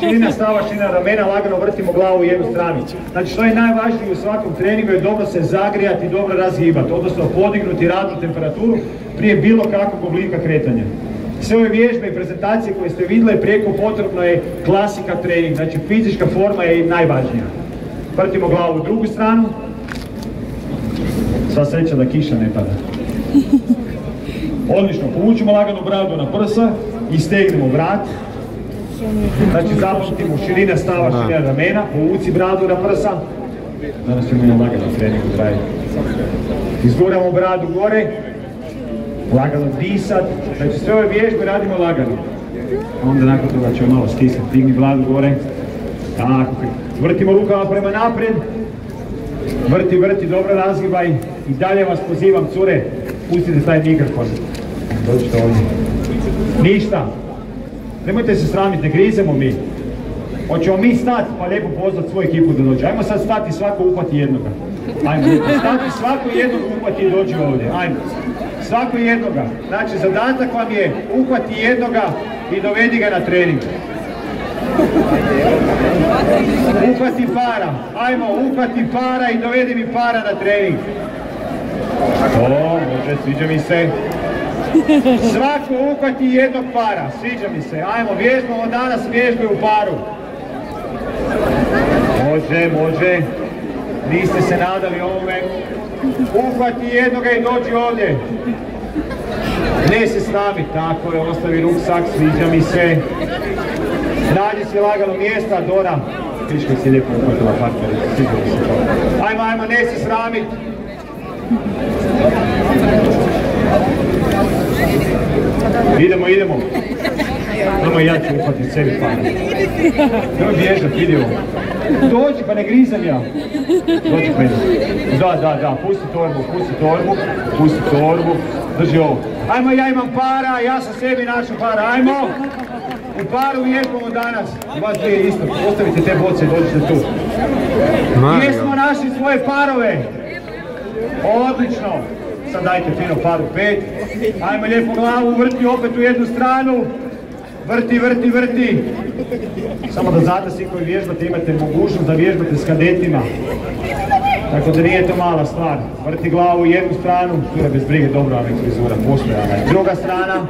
Speaker 2: Širina stava, širina ramena, lagano vrtimo glavu u jednu stranu. Znači što je najvažnije u svakom treningu je dobro se zagrijati i dobro razgibati, odnosno podignuti radnu temperaturu prije bilo kakvog oblika kretanja. Sve ove vježbe i prezentacije koje ste vidjeli prijeko potrebno je klasika trening, znači fizička forma je najvažnija. Vrtimo glavu u drugu stranu, Sva sreća da kiša ne pada. Odlično, povučemo lagano bradu na prsa i stegnemo vrat. Znači zapamtimo širina stava, širina ramena, povuci bradu na prsa. Danas ćemo imati lagano trening u trajanju. Izguramo bradu gore, lagano disat. Znači sve ove vježbe radimo lagano. A onda nakon toga ćemo malo stisati, digni bradu gore. Tako, vrtimo rukama prema naprijed. Vrti, vrti, dobro razgibaj. I dalje vas pozivam, cure, pustite taj mikrofon. Dođite ovdje. Ništa. Nemojte se sramiti, ne grizemo mi. Hoćemo mi stati pa lijepo pozvati svoju ekipu da dođe. Ajmo sad stati svako upati jednoga. Ajmo, stati svako jednog upati i dođi ovdje. Ajmo. Svako jednoga. Znači, zadatak vam je uhvati jednoga i dovedi ga na trening. Uhvati para. Ajmo, uhvati para i dovedi mi para na trening. To, može, sviđa mi se. Svako uhvati jednog para, sviđa mi se. Ajmo, vježbamo danas vježbe u paru. Može, može. Niste se nadali ovome. Uhvati jednoga i dođi ovdje. Ne se srami, tako je, ostavi ruksak, sviđa mi se. Nađi si lagano mjesta, Dora. Piška si lijepo uhvatila partnerica, sviđa mi se to. Ajmo, ajmo, ne se sramit. Idemo, idemo. Samo ja ću uhvatiti sebi paru. Nemoj bježat, vidi ovo. Dođi, pa ne grizam ja. Dođi meni. Da, da, da, pusti torbu, pusti torbu, pusti torbu. Drži ovo. Ajmo, ja imam para, ja sam sebi našao para, ajmo. U paru vježbamo danas. Vas dvije isto, ostavite te boce, dođite tu. Gdje smo našli svoje parove? Odlično. Sad dajte fino paru pet. Ajmo lijepo glavu, vrti opet u jednu stranu. Vrti, vrti, vrti. Samo da znate svi koji vježbate imate mogućnost da vježbate s kadetima. Tako da nije to mala stvar. Vrti glavu u jednu stranu, tu je bez brige dobra je frizura, postojana. Druga strana,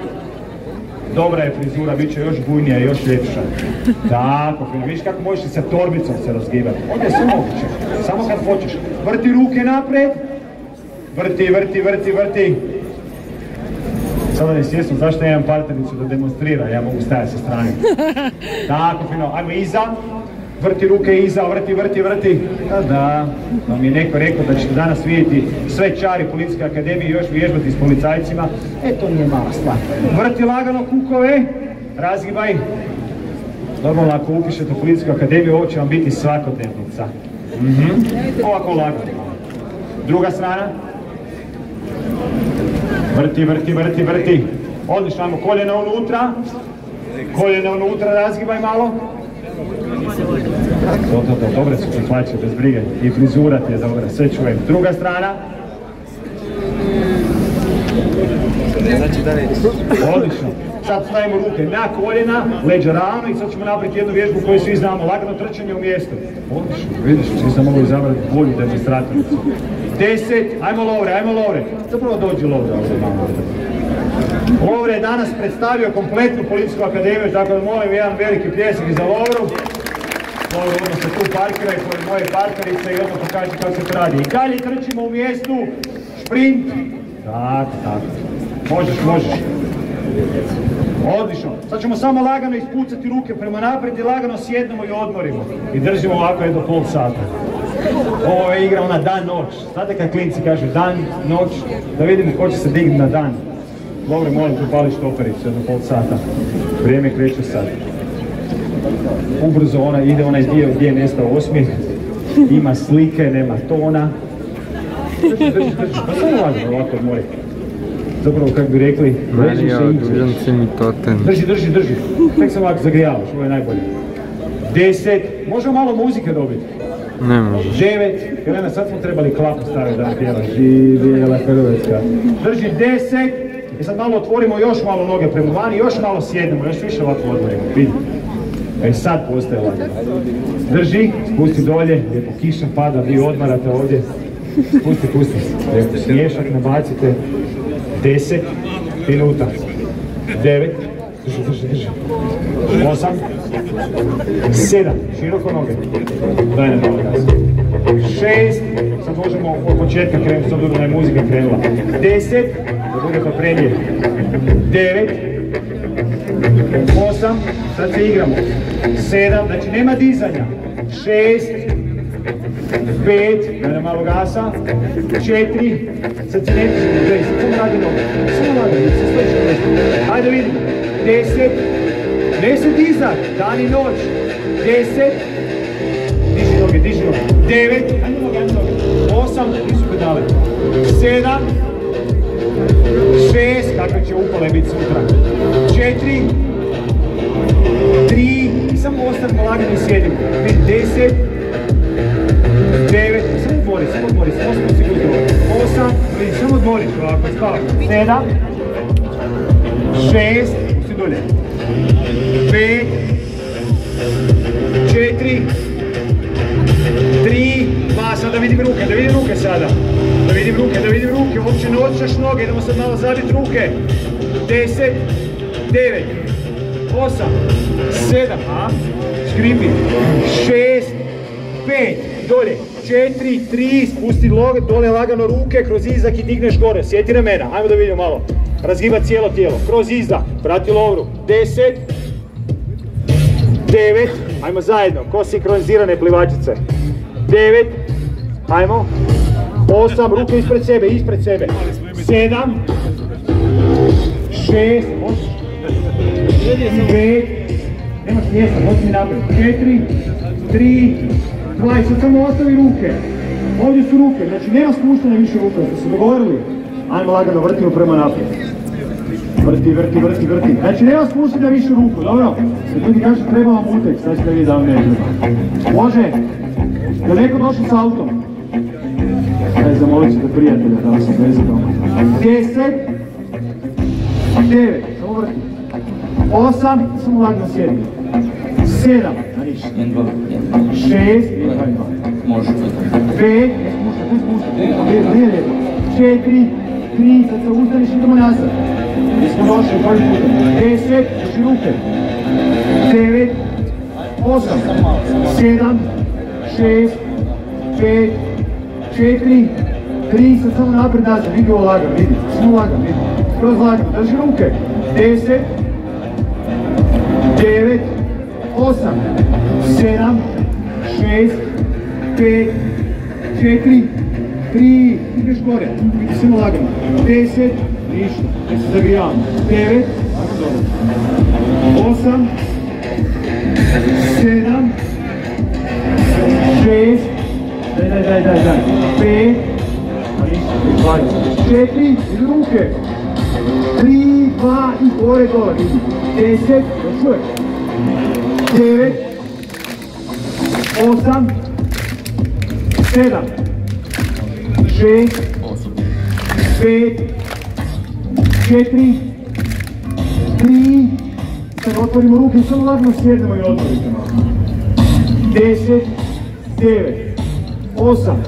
Speaker 2: dobra je frizura, bit će još bujnija i još ljepša. Tako. Vidiš kako možeš sa torbicom se razgibati. Ovdje je sve moguće, samo kad hoćeš. Vrti ruke naprijed, vrti, vrti, vrti, vrti. Sada ne svjesno zašto ja imam partnericu da demonstrira, ja mogu stajati sa strane. Tako, fino. Ajmo iza. Vrti ruke iza, vrti, vrti, vrti. Da, da. Vam je neko rekao da ćete danas vidjeti sve čari Policijske akademije i još vježbati s policajcima. E, to nije mala stvar. Vrti lagano kukove. Razgibaj. Normalno, ako upišete Policijsku akademiju, ovo će vam biti svakodnevnica. Mhm. Ovako lagano. Druga strana. Vrti, vrti, vrti, vrti. Odlično, ajmo koljena unutra. Koljena unutra, razgibaj malo. To, to, to, dobre su ti hlače, bez brige. I frizura ti je dobra, sve čujem. Druga strana. Odlično. Sad stavimo ruke na koljena, leđa ravno i sad ćemo napraviti jednu vježbu koju svi znamo, lagano trčanje u mjestu. Odlično, vidiš, svi sam mogu izabrati bolju demonstratoricu. Deset, ajmo Lovre, ajmo Lovre. Zapravo dođi Lovre. Lovre je danas predstavio kompletnu policijsku akademiju, tako da molim jedan veliki pljesak za Lovru. Lovre odmah se tu parkira i pored moje parkerice i odmah pokaže kako se to radi. I dalje trčimo u mjestu, šprint. Tako, tako. Možeš, možeš. Odlično. Sad ćemo samo lagano ispucati ruke prema naprijed i lagano sjednemo i odmorimo. I držimo ovako jedno pol sata. Ovo je igra ona dan-noć. Znate kad klinci kažu dan, noć, da vidimo ko će se dignuti na dan. Dobro, molim tu pališ topericu, jedno pol sata. Vrijeme kreće sad. Ubrzo ona ide onaj dio gdje je nestao osmijeh. Ima slike, nema tona. Drži, drži, drži. Pa samo ovako odmori. Zapravo, kako bi rekli,
Speaker 7: Marija,
Speaker 2: se iđeš.
Speaker 7: mi totem.
Speaker 2: Drži, drži, drži. Tek se ovako zagrijavaš, ovo je najbolje. Deset, možemo malo muzike dobiti.
Speaker 7: Ne može.
Speaker 2: Devet, Helena, sad smo trebali klapu staviti da pjeva. Živjela Hrvatska. Drži deset, i sad malo otvorimo još malo noge prema vani, još malo sjednemo, još više ovako odmorimo. Vidi. E sad postaje lagano. Drži, spusti dolje, lijepo kiša pada, vi odmarate ovdje. Spusti, pusti. Lijepo smiješak nabacite. Deset minuta. Devet, drži, drži, drži. Osam, sedam, široko noge. Daj nam malo gas. Šest, sad možemo od početka krenuti, s obzirom da je muzika krenula. Deset, da bude pa prednje. Devet, osam, sad se igramo. Sedam, znači nema dizanja. Šest, pet, daj nam malo gasa. Četiri, sad se ne sad samo radi noge. Samo radi, se. Hajde vidimo. Deset, deset dizak, dan i noć. Deset, diži noge, diži noge. Devet, ajde noge, ajde noge. Osam, nisu pedale. Sedam, šest, kakve će upale biti sutra. Četiri, tri, i samo ostati lagano i sjedimo. Deset, devet, samo odmori, samo odmori, samo. Osam, vidi, samo odmori, ovako, spava. Sedam, šest, pusti dolje. 4, 3, 2, sada vidim ruke, da vidim ruke sada. Da vidim ruke, da vidim ruke, uopće ne odšaš noge, idemo sad malo zabit ruke. 10, 9, 8, 7, a, 6, 5, dolje, 4, 3, spusti dole lagano ruke, kroz izdak i digneš gore, sjeti ramena, ajmo da vidimo malo. Razgiba cijelo tijelo, kroz izdak, prati lovru, 10, 9, ajmo zajedno, ko sinkronizirane plivačice. Devet, ajmo. Osam, ruke ispred sebe, ispred sebe. Sedam, šest, osam, pet, nemaš mjesta, nosi mi naprijed. Četiri, tri, dva i sad samo ostavi ruke. Ovdje su ruke, znači nema spuštanja više ruka, ste se dogovorili? Ajmo lagano, vrtimo prema naprijed. Vrti, vrti, vrti, vrti. Znači nema spuštanja više ruku, dobro? Jer ljudi kažu treba vam utek, sad ćete vidjeti da vam ne treba. Može? Je li neko došao s autom? Aj, zamolit ćete prijatelja da vas odveze doma. Deset, devet, samo vrti. Osam, samo lagno sjedi. Sedam, a ništa. Šest, može. Pet, spušta, tu spušta. Nije lijepo. Četiri, tri, sad se ustaneš, idemo nazad. Smo došli prvi put. Deset, još ruke. Devet, osam, sedam, šest, pet, četiri, tri, sad samo napred nazad, vidi ovo lagano, vidi, samo lagano, vidi. Ruke. Deset, devet, osam, sedam, šest, pet, četiri, tri, ideš gore, vidi samo lagano. Deset, ništa, da se zagrijavamo. Devet, ako dobro. Osam, sedam, šest, daj, daj, daj, daj, daj, pet, pa ništa, lagano. Četiri, idu ruke. Tri, dva i gore dole, vidi. Deset, još uvijek. Devet, osam, sedam, šest, pet, četiri, tri, sad otvorimo ruke, samo lagno sjednemo i otvorite malo. Deset, devet, osam,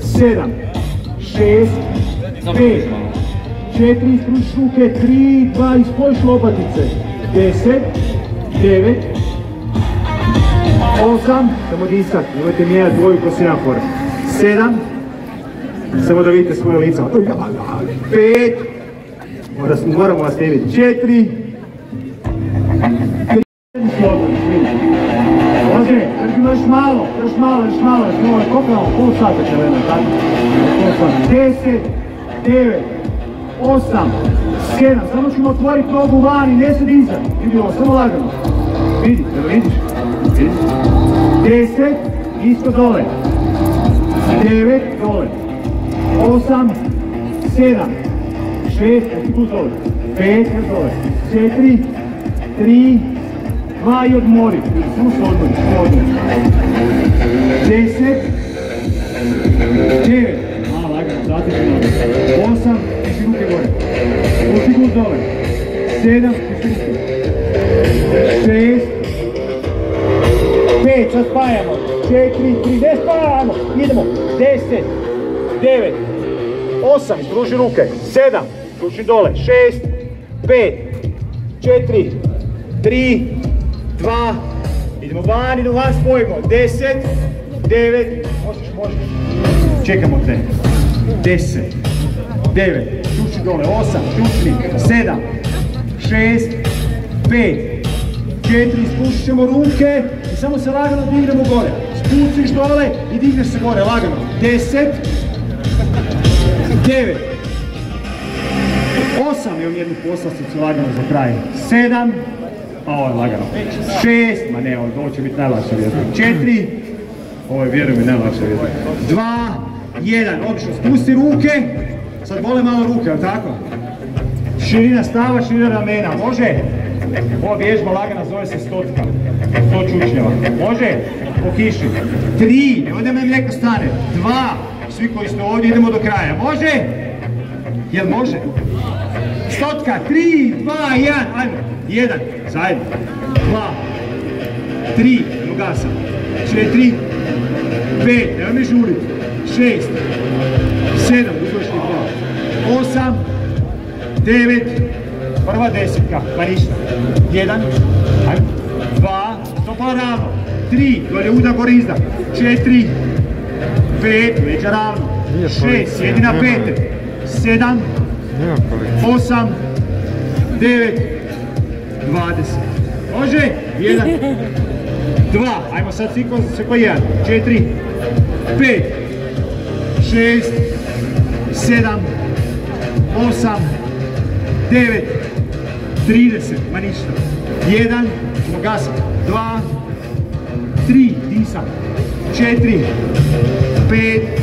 Speaker 2: sedam, šest, pet, četiri, ispružiš ruke, tri, dva, ispojiš lopatice. Deset, devet, osam, samo disat, nemojte mijenjati dvoju ko semafor. Sedam, samo da vidite svoje lica. Pet, moramo vas snimiti. Četiri. Može, još malo, još malo, još malo, još malo, pol sata će vremena, tako? Deset, devet, osam, sedam, samo ćemo otvoriti nogu vani, ne se vidi samo lagano. Vidi? Vidiš? Deset, isto dole. Devet, dole. Osam, sedam, 6 putova, 5 putova, četiri, 3, 2 i odmori. plus odmori, odmori. 10, devet, malo lagano, zatim tiši ruke gore, pusti dole, 7, tiši ruke, 6, 5, sad spajamo, 4, 3, 10, spajamo, idemo, 10, 9, 8, izdruži ruke, Sedam ručni dole, 6, 5, 4, 3, 2, idemo van, idemo van, spojimo, 10, 9, možeš, možeš, čekamo te, 10, 9, ručni dole, 8, ručni, 7, 6, 5, 4, ispušit ćemo ruke. I samo se lagano dignemo gore, spuciš dole i digneš se gore, lagano, 10, 9, osam, imam jednu poslasticu lagano za kraj. Sedam, a ovo je lagano. Šest, ma ne, ovo će biti najlakša vjetra. Četiri, ovo je, vjeruj mi, najlakša vjetra. Dva, jedan, odlično, spusti ruke. Sad vole malo ruke, jel tako? Širina stava, širina ramena, može? Ova vježba lagana zove se stotka. Sto čučnjeva. Može? Po kiši. Tri, evo da me neko stane. Dva, svi koji ste ovdje idemo do kraja. Može? Jel može? Stotka, tri, dva, jedan, ajmo. Jedan, zajedno. Dva, tri, evo gasa. Četiri, pet, evo me žuriti. Šest, sedam, uzmeš ti dva. Osam, devet, prva desetka, pa ništa. Jedan, ajmo. Dva, stopa ravno. Tri, dolje uda gore izda. Četiri, pet, leđa ravno. Šest, sjedi na pete. Sedam, osam, devet, dvadeset. Može? Jedan, dva, ajmo sad svi ko, sve po jedan. Četiri, pet, šest, sedam, osam, devet, trideset, ma ništa. Jedan, ćemo gasati. Dva, tri, disat. Četiri, pet,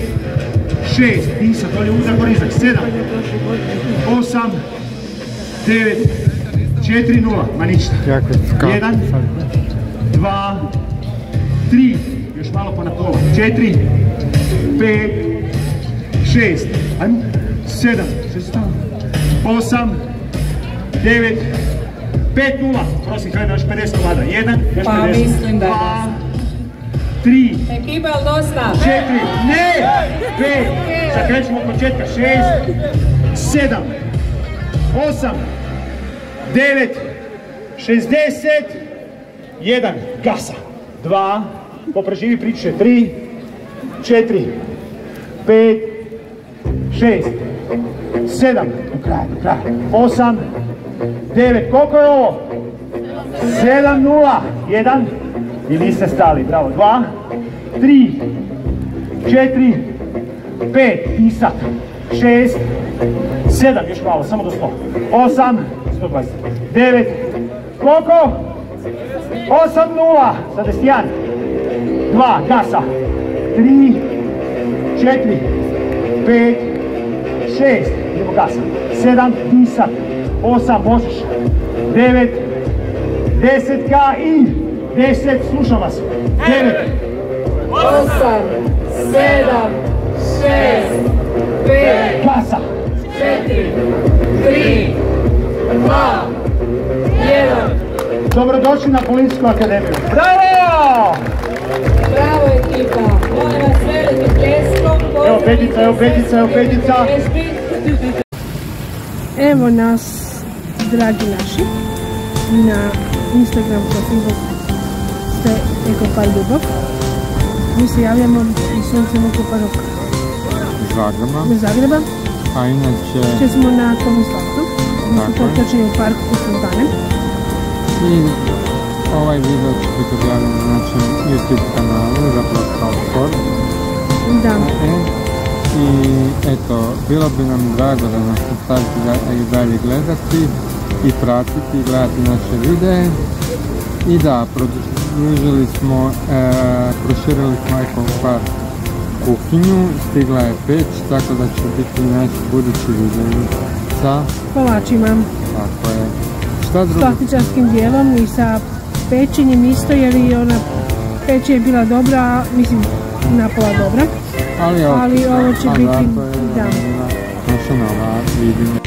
Speaker 2: šest, disat, dolje uzak, gorizak. Sedam, osam, devet, četiri, nula, ma ništa. Jedan, dva, tri, još malo pa na pola. Četiri, pet, šest, ajmo, sedam, šest, osam, devet, pet, nula. Prosim, hajde još 50 komada. Jedan, još 50.
Speaker 1: Pa mislim da je
Speaker 2: Dva, tri,
Speaker 1: Ekipa, jel dosta?
Speaker 2: četiri, ne, pet, sad krećemo od početka, šest, sedam, osam, devet, šestdeset, jedan, gasa, dva, popreživi priče, tri, četiri, pet, šest, sedam, do kraja, do kraja, osam, devet, koliko je ovo? Sedam, nula, jedan, i niste stali, bravo, dva, tri, četiri, pet, pisat, šest, sedam, još malo, samo do sto, osam, sto dvadeset, devet, koliko? Osam, nula, za destijan, dva, gasa, tri, četiri, pet, šest, idemo gasa, sedam, pisat, osam, možeš, devet, desetka i deset, slušam vas, devet,
Speaker 1: osam, sedam, šest, pet, četiri, tri, dva, jedan.
Speaker 2: Dobrodošli na Policijsku akademiju.
Speaker 16: Bravo!
Speaker 1: Bravo ekipa, molim vas velikim pljeskom.
Speaker 2: Evo Petica, evo Petica, evo Petica.
Speaker 4: Evo nas, dragi naši, na Instagram profilu ste Ekopar Ljubav. Mi se javljamo iz suncem okupanog
Speaker 7: Zagreba,
Speaker 4: Zagreba.
Speaker 7: a inače
Speaker 4: Če smo na Tomislatu,
Speaker 7: Tako je.
Speaker 4: točnije u parku Sultane.
Speaker 7: i ovaj video će biti objavljen na našem YouTube kanalu za kao sport.
Speaker 4: Da.
Speaker 7: E, I eto, bilo bi nam drago da nas nastavite da- i dalje gledati i pratiti, gledati naše videe. I da, produžili smo, e, proširili smo Ekopar kuhinju, stigla je peć, tako da će biti naši budući videi sa,
Speaker 4: Kolačima.
Speaker 7: tako je, šta
Speaker 4: S
Speaker 7: drugo?
Speaker 4: plastičarskim dijelom i sa pečenjem isto jer i ona peć je bila dobra, mislim napola dobra.
Speaker 7: Ali,
Speaker 4: Ali ovo će
Speaker 7: a
Speaker 4: biti, da.
Speaker 7: naša nova vidim.